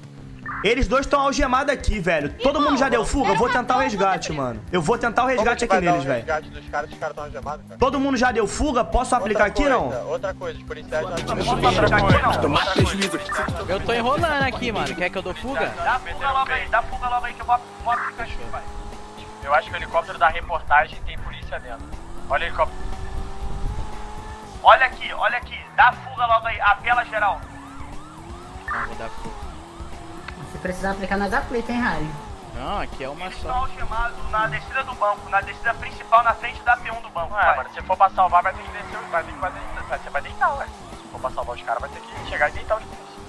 Eles dois estão algemados aqui, velho. Todo mundo já deu fuga? Eu vou tentar o resgate, mano. Eu vou tentar o resgate aqui neles, velho. caras, caras? Todo mundo já deu fuga? Posso aplicar aqui, não? Outra coisa, os policiais já? Eu tô enrolando aqui, mano. Quer que eu dou fuga? Dá fuga logo aí, dá fuga logo aí que eu vou, vou aplicar aqui, vai. Eu acho que o helicóptero da reportagem tem polícia dentro. Olha o helicóptero. Olha aqui, olha aqui. Dá fuga logo aí. Apela geral. Não, vou dar fuga. Se precisar aplicar, nós aplica, hein, Harry? Não, aqui é uma Eles estão só. algemados na descida do banco, na descida principal, na frente da P1 do banco. Vai. mano, se for pra salvar, vai ter que descer, vai ter que fazer, você vai deitar, ué. Se for pra salvar os caras, vai ter que chegar e deitar os polícia.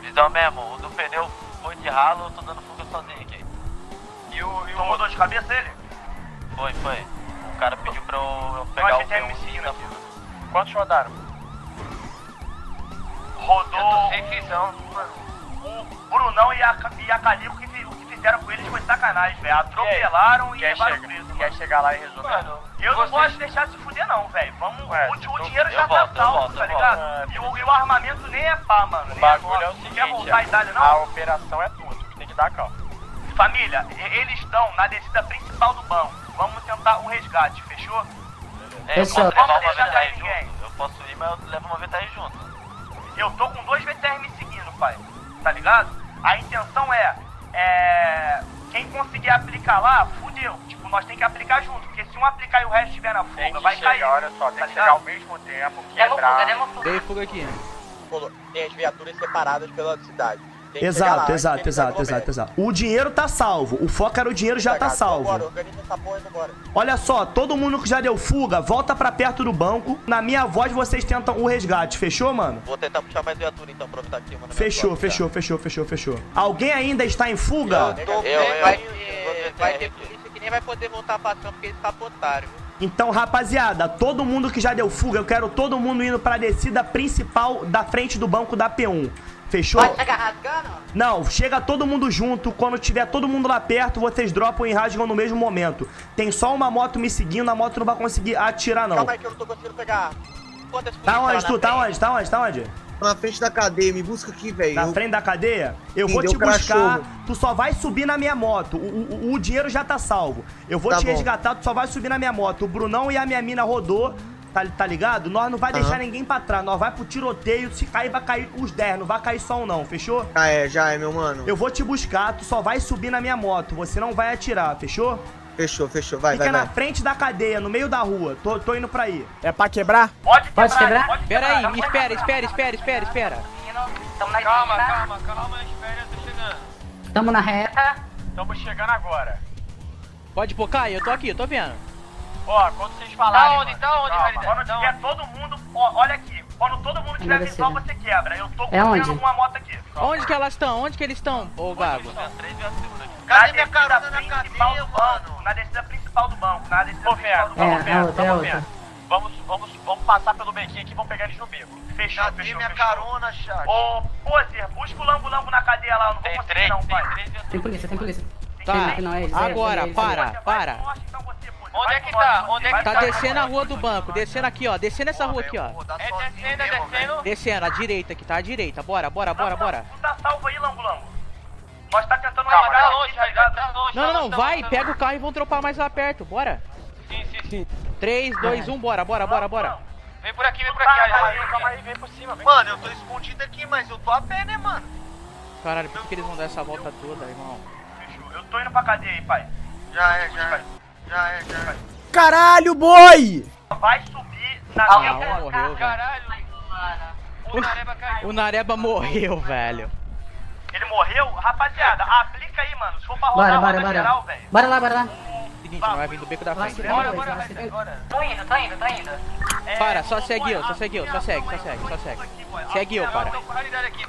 Visão mesmo, o do pneu foi de ralo, eu tô dando fuga sozinho aqui. E o, e Tomou dor de cabeça ele? Foi, foi. O cara pediu pra eu, pegar o que tem me P1 seguindo da fuga. Quantos rodaram? Rodou. Eu tô sem visão. O Brunão e a, e a Calico, que o que fizeram com eles foi sacanagem, velho. Atropelaram e Quer, levaram chegar, preso. quer chegar lá e resolver? Mano, Eu não vocês- posso deixar se fuder, não, velho. Vamos. Ué, o, o dinheiro já volto, tá salvo, tá ligado? volto. E o, e o armamento nem é pá, mano. O nem bagulho é o Tu seguinte, Quer voltar a idade, a não? operação é tua, tu tem que dar calma. Família, e- eles estão na descida principal do banco. Vamos tentar o resgate, fechou? É, eu posso levar uma deixar VTR junto. Eu posso ir, mas eu levo uma VTR junto. Eu tô com dois VTR me seguindo, pai. Tá ligado? A intenção é. É. Quem conseguir aplicar lá, fudeu. Tipo, nós tem que aplicar junto. Porque se um aplicar e o resto estiver na Tem fuga, que vai chegar, cair. olha só, tem tá que chegar ao mesmo tempo, quebrar. Dei fuga aqui. tem as viaturas separadas pela cidade. Exato, exato, exato, exato, exato. O dinheiro tá salvo. O foco era o dinheiro já tá salvo. Olha só, todo mundo que já deu fuga, volta pra perto do banco. Na minha voz vocês tentam o resgate, fechou, mano? Vou tentar puxar mais viatura então, pra evitar aqui na minha Fechou, frente, fechou, fechou, fechou, fechou. Alguém ainda está em fuga? tá? Eu, eu, vai eu, vai ter polícia que nem vai poder voltar pra ação porque eles capotaram. Então, rapaziada, todo mundo que já deu fuga, eu quero todo mundo indo pra descida principal da frente do banco da P1. Fechou? chegar rasgando? Não, chega todo mundo junto. Quando tiver todo mundo lá perto, vocês dropam e rasgam no mesmo momento. Tem só uma moto me seguindo, a moto não vai conseguir atirar, não. Calma aí que eu não tô conseguindo pegar. Tá onde tu? Tá onde? Tá onde? Tá onde? Na frente da cadeia, me busca aqui, velho. Na Eu- frente da cadeia? Eu Sim, vou te buscar. cachorro. Tu só vai subir na minha moto. O, o- o dinheiro já tá salvo. Eu vou Tá te bom. resgatar, tu só vai subir na minha moto. O Brunão e a minha mina rodou. Tá tá, ligado? Nós não vai deixar ninguém pra trás. Nós vai pro tiroteio. Se cair, vai cair os 10. Não vai cair só um, não. Fechou? Já é, já é, meu mano. Eu vou te buscar. Tu só vai subir na minha moto. Você não vai atirar. Fechou? Fechou, fechou. Vai, Fica vai, na vai. frente da cadeia, no meio da rua. Tô, tô indo pra aí. É pra quebrar? Pode Pode quebrar? Pera aí, me espera, espera, espera, espera, espera. Calma, calma, calma, espera, eu tô chegando. Tamo na reta. Estamos chegando agora. Pode pôr, Caio, eu tô aqui, eu tô vendo. Ó, quando vocês falarem. Tá onde, mano, tá onde, calma, Raridade? Quando Tá tiver onde? todo mundo. ó, olha aqui. Quando todo mundo tiver visão, você? quebra. Eu tô É onde? uma moto aqui. Onde que elas estão? Onde que eles estão, ô Gago? Cadê minha carona na cadeia, mano? Na descida principal do banco. Na descida principal do banco. É, é outra, é outra. Vamos, vamos, vamos passar pelo bequinho aqui e vamos pegar eles no beco. Fechou, Cadê fechou, minha carona, chat? Ô, Pozer, busca o lambo-lambo na cadeia lá. Eu não vou conseguir não, pai. Tem polícia, tem polícia. Tá, Tem, não, é é agora, é eles, para, é para. Onde é que tá? Onde é que Tá descendo a rua do banco, descendo aqui, ó, descendo essa rua aqui, ó. É descendo, é descendo. Descendo, à direita aqui, tá à direita, bora, bora, bora, bora. Tu tá salvo Tá longe. Não, não, não, vai, pega o carro e vão dropar mais lá perto, bora. Sim, sim, sim. 3, 2, 1, bora, bora, bora, bora. Vem por aqui, vem por aqui. Calma aí, calma aí, vem por cima. Mano, eu tô escondido aqui, mas eu tô a pé, né, mano? Caralho, por que eles vão dar essa volta toda, irmão? Fechou. Eu tô indo pra cadeia aí, pai. Já é, já é. Já é, já é. Caralho, boi! Vai subir na Ah, minha um moto. morreu, velho. Caralho, O Nareba caiu. O Nareba morreu, velho. Ele morreu? Rapaziada, aplica aí, mano. Se for pra Bora, rodar, bora, roda bora. geral, velho. Bora lá, bora lá. Seguinte, não vai vir do beco da frente. Bora, bora, bora. Tô indo, tô indo, tô indo. Para, só segue eu, só segue eu, só segue, só segue, só segue. Segue eu, para.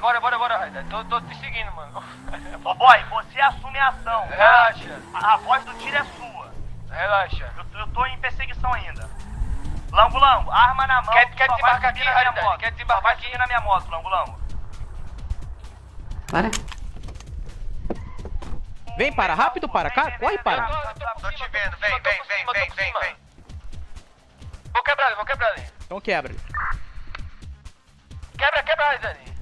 Bora, bora, bora. Tô, tô te seguindo, mano. Ô, boy, você assume a ação. Relaxa. A, a voz do tiro é sua. Relaxa. Eu, tô- eu tô em perseguição ainda. Lambo, Lambo, arma na mão. Quer, quer desembarcar aqui, na minha Raidar? moto. Quer desembarcar aqui na minha moto, Lambo, Lambo. Para. Vem, para, rápido, para, cara, corre, para. Tô te vendo, vem, vem, vem, vem, vem, vem. Vou quebrar ele, vou quebrar ele. Então quebra. Quebra, quebra ele, Dani.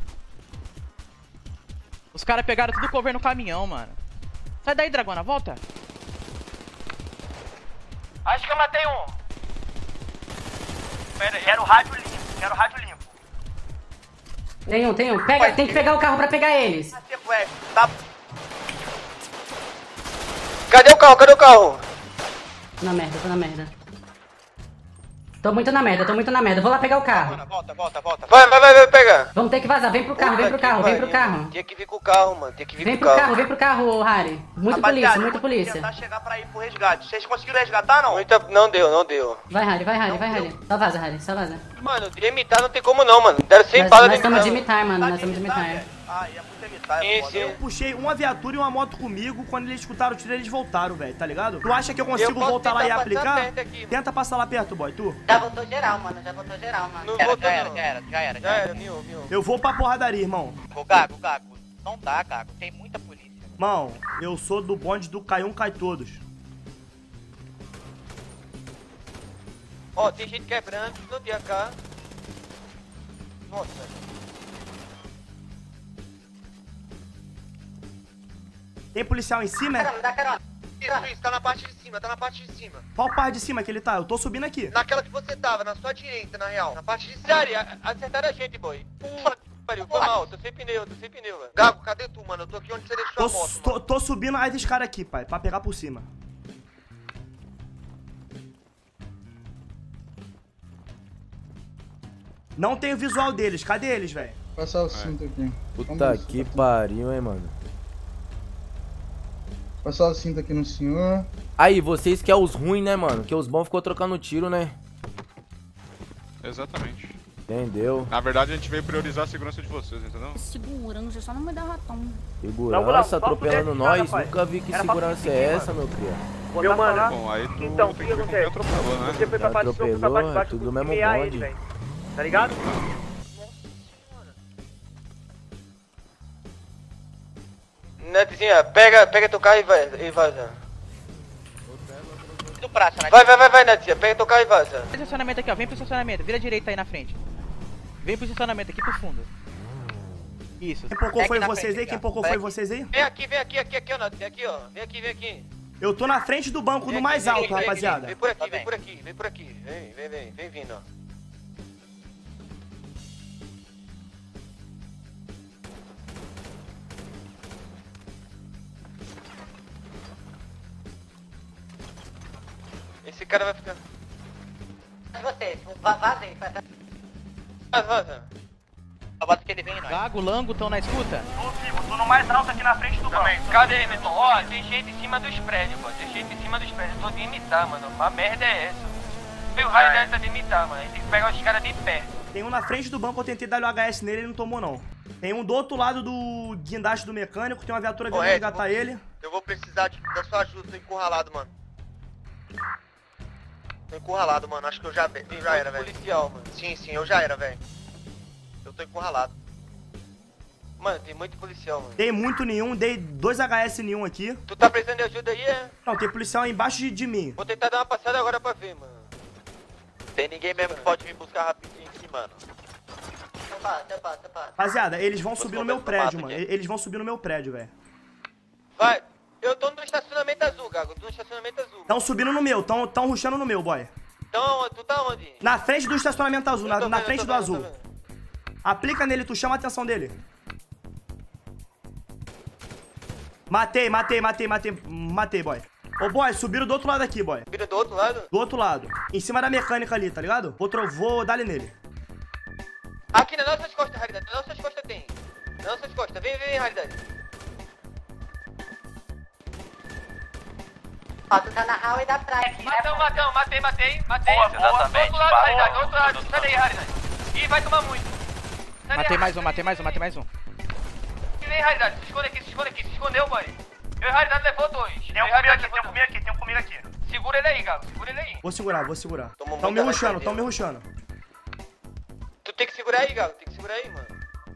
Os caras pegaram tudo cover no caminhão, mano. Sai daí, Dragona, volta. Acho que eu matei um. Pera aí. Quero rádio limpo, quero rádio limpo. Tem um, tem um. Pega, tem que pegar o carro pra pegar eles. Tá. Cadê o carro? Cadê o carro? Tô na merda, tô na merda. Tô muito na merda, tô muito na merda. Vou lá pegar o carro. Volta, volta, volta. Vai, vai, vai, vai pegar. Vamos ter que vazar. Vem pro carro, vem pro carro, vem pro carro. Tinha que vir com o carro, mano. Tinha que vir Vem com pro o carro. carro, vem pro carro, Harry. Muito polícia, muita polícia. tentar chegar pra ir pro resgate. Vocês conseguiram resgatar, não? Muita... Não deu, não deu. Vai, Harry, vai, Harry, vai, Harry. Só vaza, Harry, só vaza. Mano, de imitar não tem como não, mano. 100 Nós, balas nós de estamos de imitar. imitar, mano. Nós estamos de imitar. Ah, ia muito imitar, é. Eu puxei uma viatura e uma moto comigo. Quando eles escutaram o tiro, eles voltaram, velho, tá ligado? Tu acha que eu consigo Eu voltar lá e aplicar? aqui. Tenta passar lá perto, boy, tu. Já voltou geral, mano. Já voltou geral, mano. Não Já voltou, era, não. já era, já era, Já era, mil, mil. Eu vou pra porradaria, irmão. Ô, Gago, Gago, não dá, Gago, tem muita polícia. Mão, eu sou do bonde do cai um, cai todos. Ó, tem gente quebrando no dia cá. Nossa. Tem policial em cima? Dá carona. Isso, isso, tá na parte de cima, tá na parte de cima. Qual parte de cima que ele tá? Eu tô subindo aqui. Naquela que você tava, na sua direita, na real. Na parte de cima. Acertaram a gente, boy. Puta que pariu, foi mal, tô sem pneu, tô sem pneu, velho. Gago, cadê tu, mano? Eu tô aqui onde você deixou Tô, a moto, tô, tô subindo aí desse cara aqui, pai, pra pegar por cima. Não tem o visual deles, cadê eles, velho? Passar o cinto aqui. Puta que pariu, hein, mano. Passar o cinto aqui no senhor. Aí, vocês que é os ruins, né, mano? Que os bons ficou trocando tiro, né? Exatamente. Entendeu? Na verdade, a gente veio priorizar a segurança de vocês, entendeu? Segurança, só não me dá ratão. Segurança atropelando Não, não, nós. rapaz. Nunca vi que Era segurança seguir, é mano. essa, meu cria. Meu mano, Bom, aí tu Então, tem que que ver com quem acontece? atropelou, né? você foi pra parte de cima, foi pra parte de baixo, Atropelou, é tudo mesmo bonde. Tá ligado? Netezinha, pega, pega teu carro e vai, e vaza. Do praça, né? Vai, vai, vai, vai, Netezinha, pega teu carro e vaza. Vem pro estacionamento aqui, ó. Vem pro estacionamento. Vira direita aí na frente. Vem pro estacionamento aqui pro fundo. Isso. Quem pocou Aqui foi vocês frente, aí? Quem Vai foi aqui. vocês aí? Vem aqui, vem aqui, aqui, aqui, ó, Netezinha, aqui, ó. Vem aqui, vem aqui. Eu tô na frente do banco Vem do aqui, mais vem alto, aqui, vem aqui, rapaziada. Vem por aqui, Tá vem por aqui, vem por aqui. Vem, vem, vem, vem vindo, ó. Cara vai ficar. Vocês, vazem. Vaza, vaza. Bota que ele vem, nós. Gago, Lango estão na escuta? Tô vivo, tô no mais alto aqui na frente do banco. Cadê, Emerson? Ó, tem gente em cima dos prédios, pô. Tem gente em cima dos prédios. Eu tô de imitar, mano. A merda é essa. Veio o raio dessa de imitar, mano. Tem que pegar os caras de perto. Tem um na frente do banco, eu tentei dar WHS nele, ele não tomou não. Tem um do outro lado do guindaste do mecânico, tem uma viatura vindo resgatar vou- ele. Eu vou precisar de- da sua ajuda, tô encurralado, mano. Tô encurralado, mano. Acho que eu já, eu já era, velho. policial, mano. Sim, sim, eu já era, velho. Eu tô encurralado. Mano, tem muito policial, mano. Dei muito nenhum, dei dois HS nenhum aqui. Tu tá precisando de ajuda aí, é? Não, tem policial embaixo de, de mim. Vou tentar dar uma passada agora pra ver, mano. Tem ninguém mesmo que pode vir buscar rapidinho aqui, mano. Rapaziada, eles vão subir no meu prédio, mano. aqui. Eles vão subir no meu prédio, velho. Vai. Eu tô no Gago. Tô no estacionamento azul. Tão subindo no meu, tão, tão rushando no meu, boy. Então, tu tá onde? Na frente do estacionamento azul, na, tô na vendo, frente do vendo, azul. Aplica nele, tu chama a atenção dele. Matei, matei, matei, matei, matei, boy. Ô, boy, subiram do outro lado aqui, boy. Vira do outro lado? Do outro lado. Em cima da mecânica ali, tá ligado? Vou, tro- vou dar-lhe nele. Aqui nas nossas costas, Raridade. Nas nossas costas tem. Nas nossas costas. Vem, vem, Raridade. Ó, tu tá na hall e da praia. Matão, matão, matei, matei, matei. Boa, Do boa, outro lado, Raridade. Do outro lado. Sai daí, Raridade. Ih, vai tomar muito. Sai Matei daí, mais um, matei mais um, matei mais um. Vem, Raridade. Se esconde aqui, se esconde aqui. Se escondeu, boy. Eu e Raridade levou dois. Tem um comigo aqui, tem um comigo aqui, tem um comigo aqui. Segura ele aí, Galo. Segura ele aí. Vou segurar, vou segurar. Tão me raiva tão me dele. rushando. Tu tem que segurar aí, Gago. Tem que segurar aí, mano.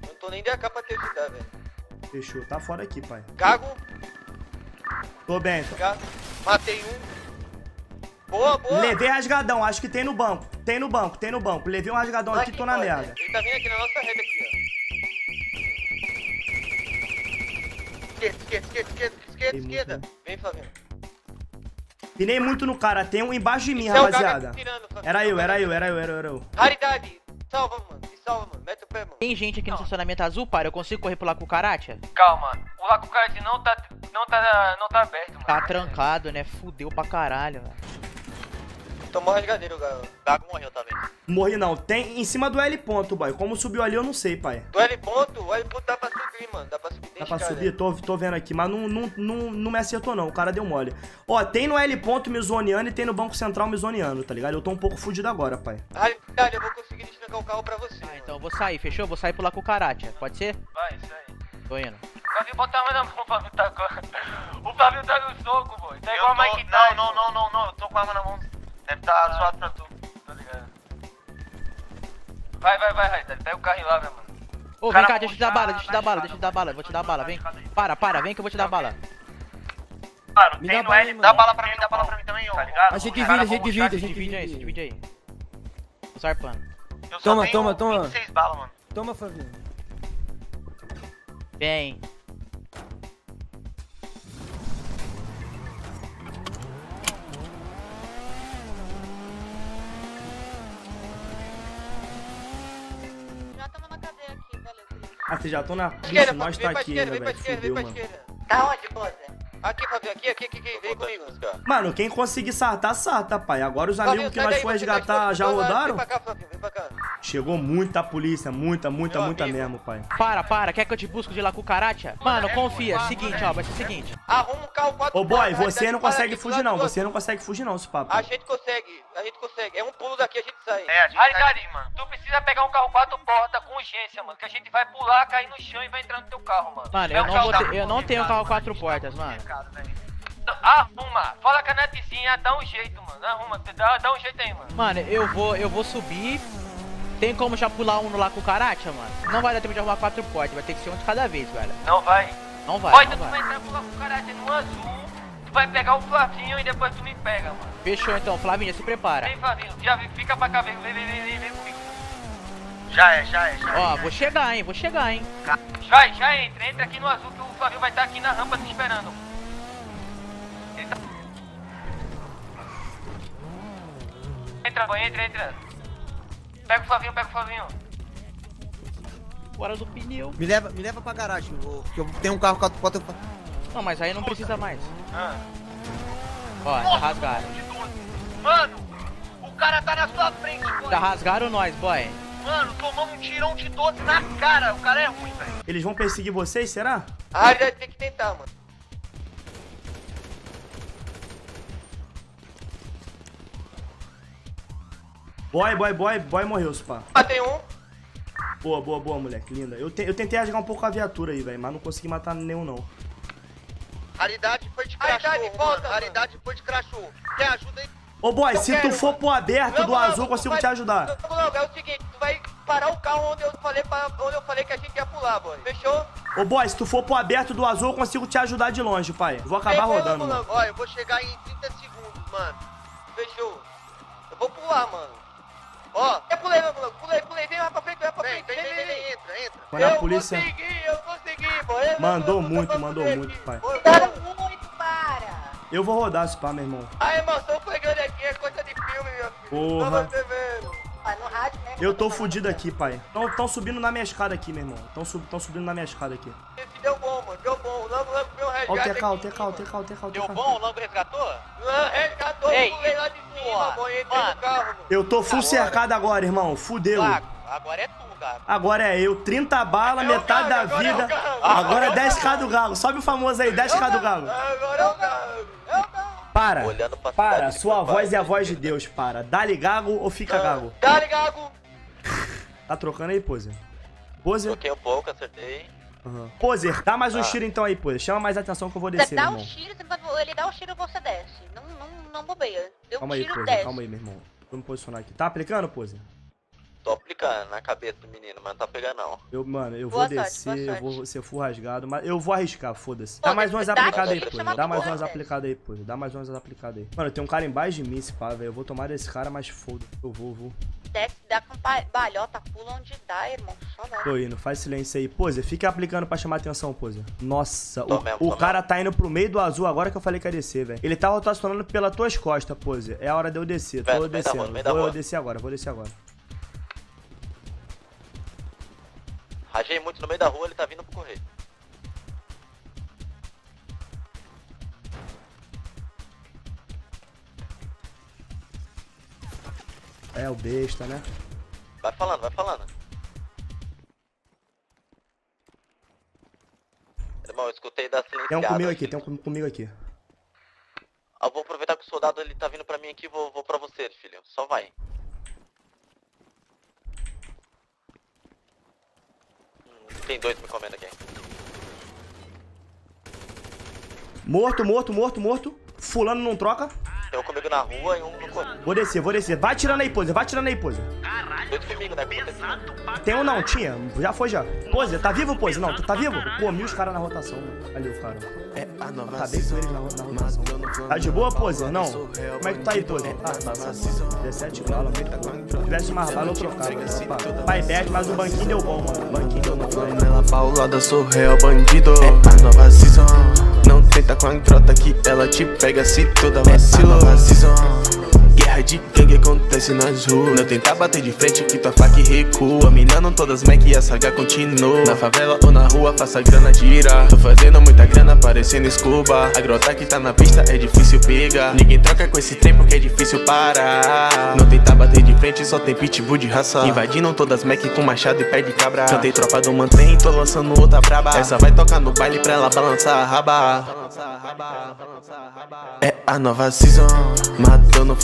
Não tô nem de AK pra te ajudar, velho. Fechou, tá fora aqui, pai. Gago, Tô bem, tô. Gago. Matei um. Boa, boa. Levei rasgadão, acho que tem no banco. Tem no banco, tem no banco. Levei um rasgadão aqui, tô na merda. Ele tá vindo aqui na nossa rede aqui, ó. Esquerda, esquerda, esquerda, esquerda, esquerda, esquerda. Vem, Flavinho. Pinei muito no cara, tem um embaixo de mim, é rapaziada. tirando, Flavinho. Era eu, era eu, era eu, era eu, era eu. Raridade. Salva, mano. Me salva, mano. Mete o pé, mano. Tem gente aqui no estacionamento azul, para. Eu consigo correr por lá com o Karatia? Calma. O Laco Card não tá, não tá, não tá aberto, mano. Tá trancado, né? Fudeu pra caralho, velho. Tomou rasgadeiro, Gago. Gago morreu também. Morri não. Tem em cima do L ponto, boy. Como subiu ali, eu não sei, pai. Do L ponto, o L ponto dá pra subir, mano. Dá pra subir. Dá pra subir? Tô, tô vendo aqui, mas não, não, não, não me acertou não, o cara deu mole. Ó, tem no L ponto me zoneando e tem no Banco Central me zoneando, tá ligado? Eu tô um pouco fudido agora, pai. Raridade, eu vou conseguir destrancar o carro pra você. Ah, então eu vou sair, fechou? Vou sair lá com o Karatia. Pode ser? Vai, isso aí. Tô indo. Flavinho, bota a arma na mão, o Flavinho tá com... O Flavinho tá no soco, boy. Tá igual a Mike Tyson. Não, não, não, não, eu tô com a arma na mão. Deve tá suado pra tu, tá ligado? Vai, vai, vai, Raidade. Pega o carro e lá, meu mano. Ô, vem Cara, cá, deixa eu te dar bala, deixa eu te dar bala, deixa eu te dar bala, vou te dar bala, vem. Para, para, vem que eu vou te dar bala. Mano, Me tem dá no bala L, aí, dá bala pra mim, dá bala pra mim também, ó. Tá ligado? A gente divide, a gente divide, a gente Divide aí, divide aí. Tô só Toma, toma, toma. 26 balas, mano. Toma, Flavinho. Vem. Ah, vocês já estão na Bicho, nós vem tá pra aqui esquerda, ainda, vem pra velho. esquerda, vem Fudeu, pra mano. esquerda. Tá onde, Poser? Aqui, Flavinho, aqui, aqui, aqui, aqui. Vem comigo. Mano, quem conseguir sartar, sarta, pai. Agora os amigos que nós você tá resgatar já rodaram? Vem pra cá, Flavinho, vem pra cá. Chegou muita polícia, muita, muita, Meu muita amigo. mesmo, pai. Para, para, quer que eu te busco de lá com o Karatia? Mano, confia, seguinte, ó, vai ser o seguinte. Arruma um carro 4 Ô, boy, você não consegue fugir não. Você não consegue fugir não, esse papo. A gente consegue, a gente consegue. É um pulo daqui, a gente sai. É, a gente mano. Tu precisa pegar um carro quatro portas com urgência, mano. Que a gente vai pular, cair no chão e vai entrar no teu carro, mano. Mano, É eu não, eu não tenho cara, carro quatro portas, mano. Arruma. Fala com a netezinha, dá um jeito, mano. Arruma, dá, dá um jeito aí, mano. Mano, eu vou, eu vou subir. Tem como já pular um lá com o Karatia, mano? Não vai dar tempo de arrumar quatro portas, vai ter que ser um de cada vez, velho. Não vai. Não vai, não então tu vai. entrar pular com o caráter no azul. Tu vai pegar o Flavinho e depois tu me pega, mano. Fechou então, Flavinha, se prepara. Vem, Flavinho. Já fica pra cá, vem, vem, vem, vem, vem, comigo. Já é, já é, já Ó, vou chegar, hein, vou chegar, hein. Vai, já entra. Entra aqui no azul que o Flavinho vai estar aqui na rampa te esperando. Entra, boy, entra, entra. Pega o Flavinho, pega o Flavinho. Bora do pneu. Me leva, me leva pra garagem, que eu tenho um carro quatro portas. eu- Não, mas aí não precisa mais. Ah. Ó, já rasgaram. Mano, o cara tá na sua frente, boy. Já rasgaram nós, boy. Mano, tomamos um tirão de 12 na cara. O cara é ruim, velho. Eles vão perseguir vocês, será? Ah, já tem que tentar, mano. Boy, boy, boy, boy morreu, pá. Matei um. Boa, boa, boa, moleque, linda. Eu, te, eu tentei rasgar um pouco a viatura aí, velho, mas não consegui matar nenhum, não. Raridade foi de crachô, Raridade, volta, Raridade foi de crachô. Quer ajuda aí? Ô, boy, Eu se quero, tu for pro aberto Não, do não, azul, eu consigo vai- te ajudar. Não, não, é o seguinte, tu vai parar o carro onde eu falei, pra, onde eu falei que a gente ia pular, boy. Fechou? Ô, boy, se tu for pro aberto do azul, eu consigo te ajudar de longe, pai. Vou acabar rodando, mano. Olha, eu vou chegar em 30 segundos, mano. Fechou. Eu vou pular, mano. Ó, eu pulei. Pulei, pulei. Vem lá pra frente, vem pra frente. Vem, vem, vem, vem. Entra, entra. Quando a eu polícia- consegui, eu consegui, boy. Eu- Mandou eu- muito, mandou muito, pai. eu- muito, para. Eu vou rodar esse pá, meu irmão. A emoção foi grande aqui, é coisa de filme, meu filho. Porra. Vai no rádio, né? Eu tô fudido aqui, pai. Tão, tão subindo na minha escada aqui, meu irmão. Tão, sub, tão subindo na minha escada aqui. Esse deu bom, Ó o resgate TK, o aqui. TK, o TK, o TK, o TK. Deu bom? O Lambo resgatou? Resgatou, Ei, eu pulei lá de cima. Entrei no carro. Eu tô full cercado agora, irmão. Fudeu. Agora é tu, cara. Agora é eu, 30 balas, metade da é vida. Galo. Agora é 10k do Galo. Sobe o famoso aí, 10k do Galo. Agora é o carro. Para. Para, sua voz é a voz de Deus, para. Dá-lhe gago ou fica gago? Dá-lhe, Gago. Tá trocando aí, Poser? Poser? Toquei um pouco, acertei. Uhum. Poser, dá mais um Ah. tiro então aí, Poser. Chama mais atenção que eu vou Você descer, dá um irmão. tiro, ele dá um tiro você desce. Não, não, não bobeia. Deu Calma um aí, tiro, Poser, desce. calma aí, meu irmão. Vou me posicionar aqui. Tá aplicando, Poser? Tô aplicando na cabeça do menino, mas não tá pegando não. Eu, mano, eu Boa vou sorte, descer, eu vou ser full rasgado, mas eu vou arriscar, foda-se. Pô, Dá mais umas aplicadas aí, chama Dá mais umas aplicadas aí, Poser. Dá mais umas aplicadas aí. Mano, tem um cara embaixo de mim, esse pá, velho. Eu vou tomar desse cara, mas foda. Eu vou, eu vou. Desce, dá com ba- balhota, pula onde dá, irmão. Só vai. Tô indo, faz silêncio aí. Poser, fica aplicando pra chamar atenção, Poser. Nossa, Tô o, mesmo, o cara tá indo pro meio do azul agora que eu falei que ia descer, velho. Ele tá rotacionando pelas tuas costas, Poser. É a hora de eu descer. Tô descendo. Vou eu descer agora, vou descer agora. Rajei muito no meio da rua, ele tá vindo pro correio. É, o besta, né? Vai falando, vai falando. Irmão, eu escutei da Tem um silenciada. comigo aqui, tem um com- comigo aqui. Eu vou aproveitar que o soldado ele tá vindo pra mim aqui, vou, vou pra você, filho. Só vai. Hum, Tem dois me comendo aqui. Morto, morto, morto, morto. Fulano não troca. Tem um comigo na rua e um no correio. Vou descer, vou descer. Vai tirando aí, Poser. Vai tirando aí, Poser. Dois comigo, né? Pesado Tem um não, tinha. Já foi já. Poser, tá vivo, Poser? Não, tu tá vivo? Comi os caras na rotação. Ali o cara. Acabei com eles na, na rotação. Tá de boa, Poser? Não. Como é que tu tá aí, Poser? Ah, tá, tá. 17 balas. Se tivesse mais bala, eu trocava. Pai, bet, mas o banquinho deu bom, mano. O banquinho deu bom. Nela paulada, sou real bandido É a nova season Não tenta com a grota que ela te pega se toda vacilou. É de gangue acontece nas ruas. Não tenta bater de frente que tua faca recua. Minando todas Mac e a saga continua. Na favela ou na rua faça grana girar Tô fazendo muita grana parecendo escuba A grota que tá na pista é difícil pegar. Ninguém troca com esse trem porque é difícil parar. Não tenta bater de frente só tem pitbull de raça. Invadindo todas Mac com machado e pé de cabra. Cantei tropa do mantém, tô lançando outra braba. Essa vai tocar no baile pra ela balançar a raba. É a nova season Matando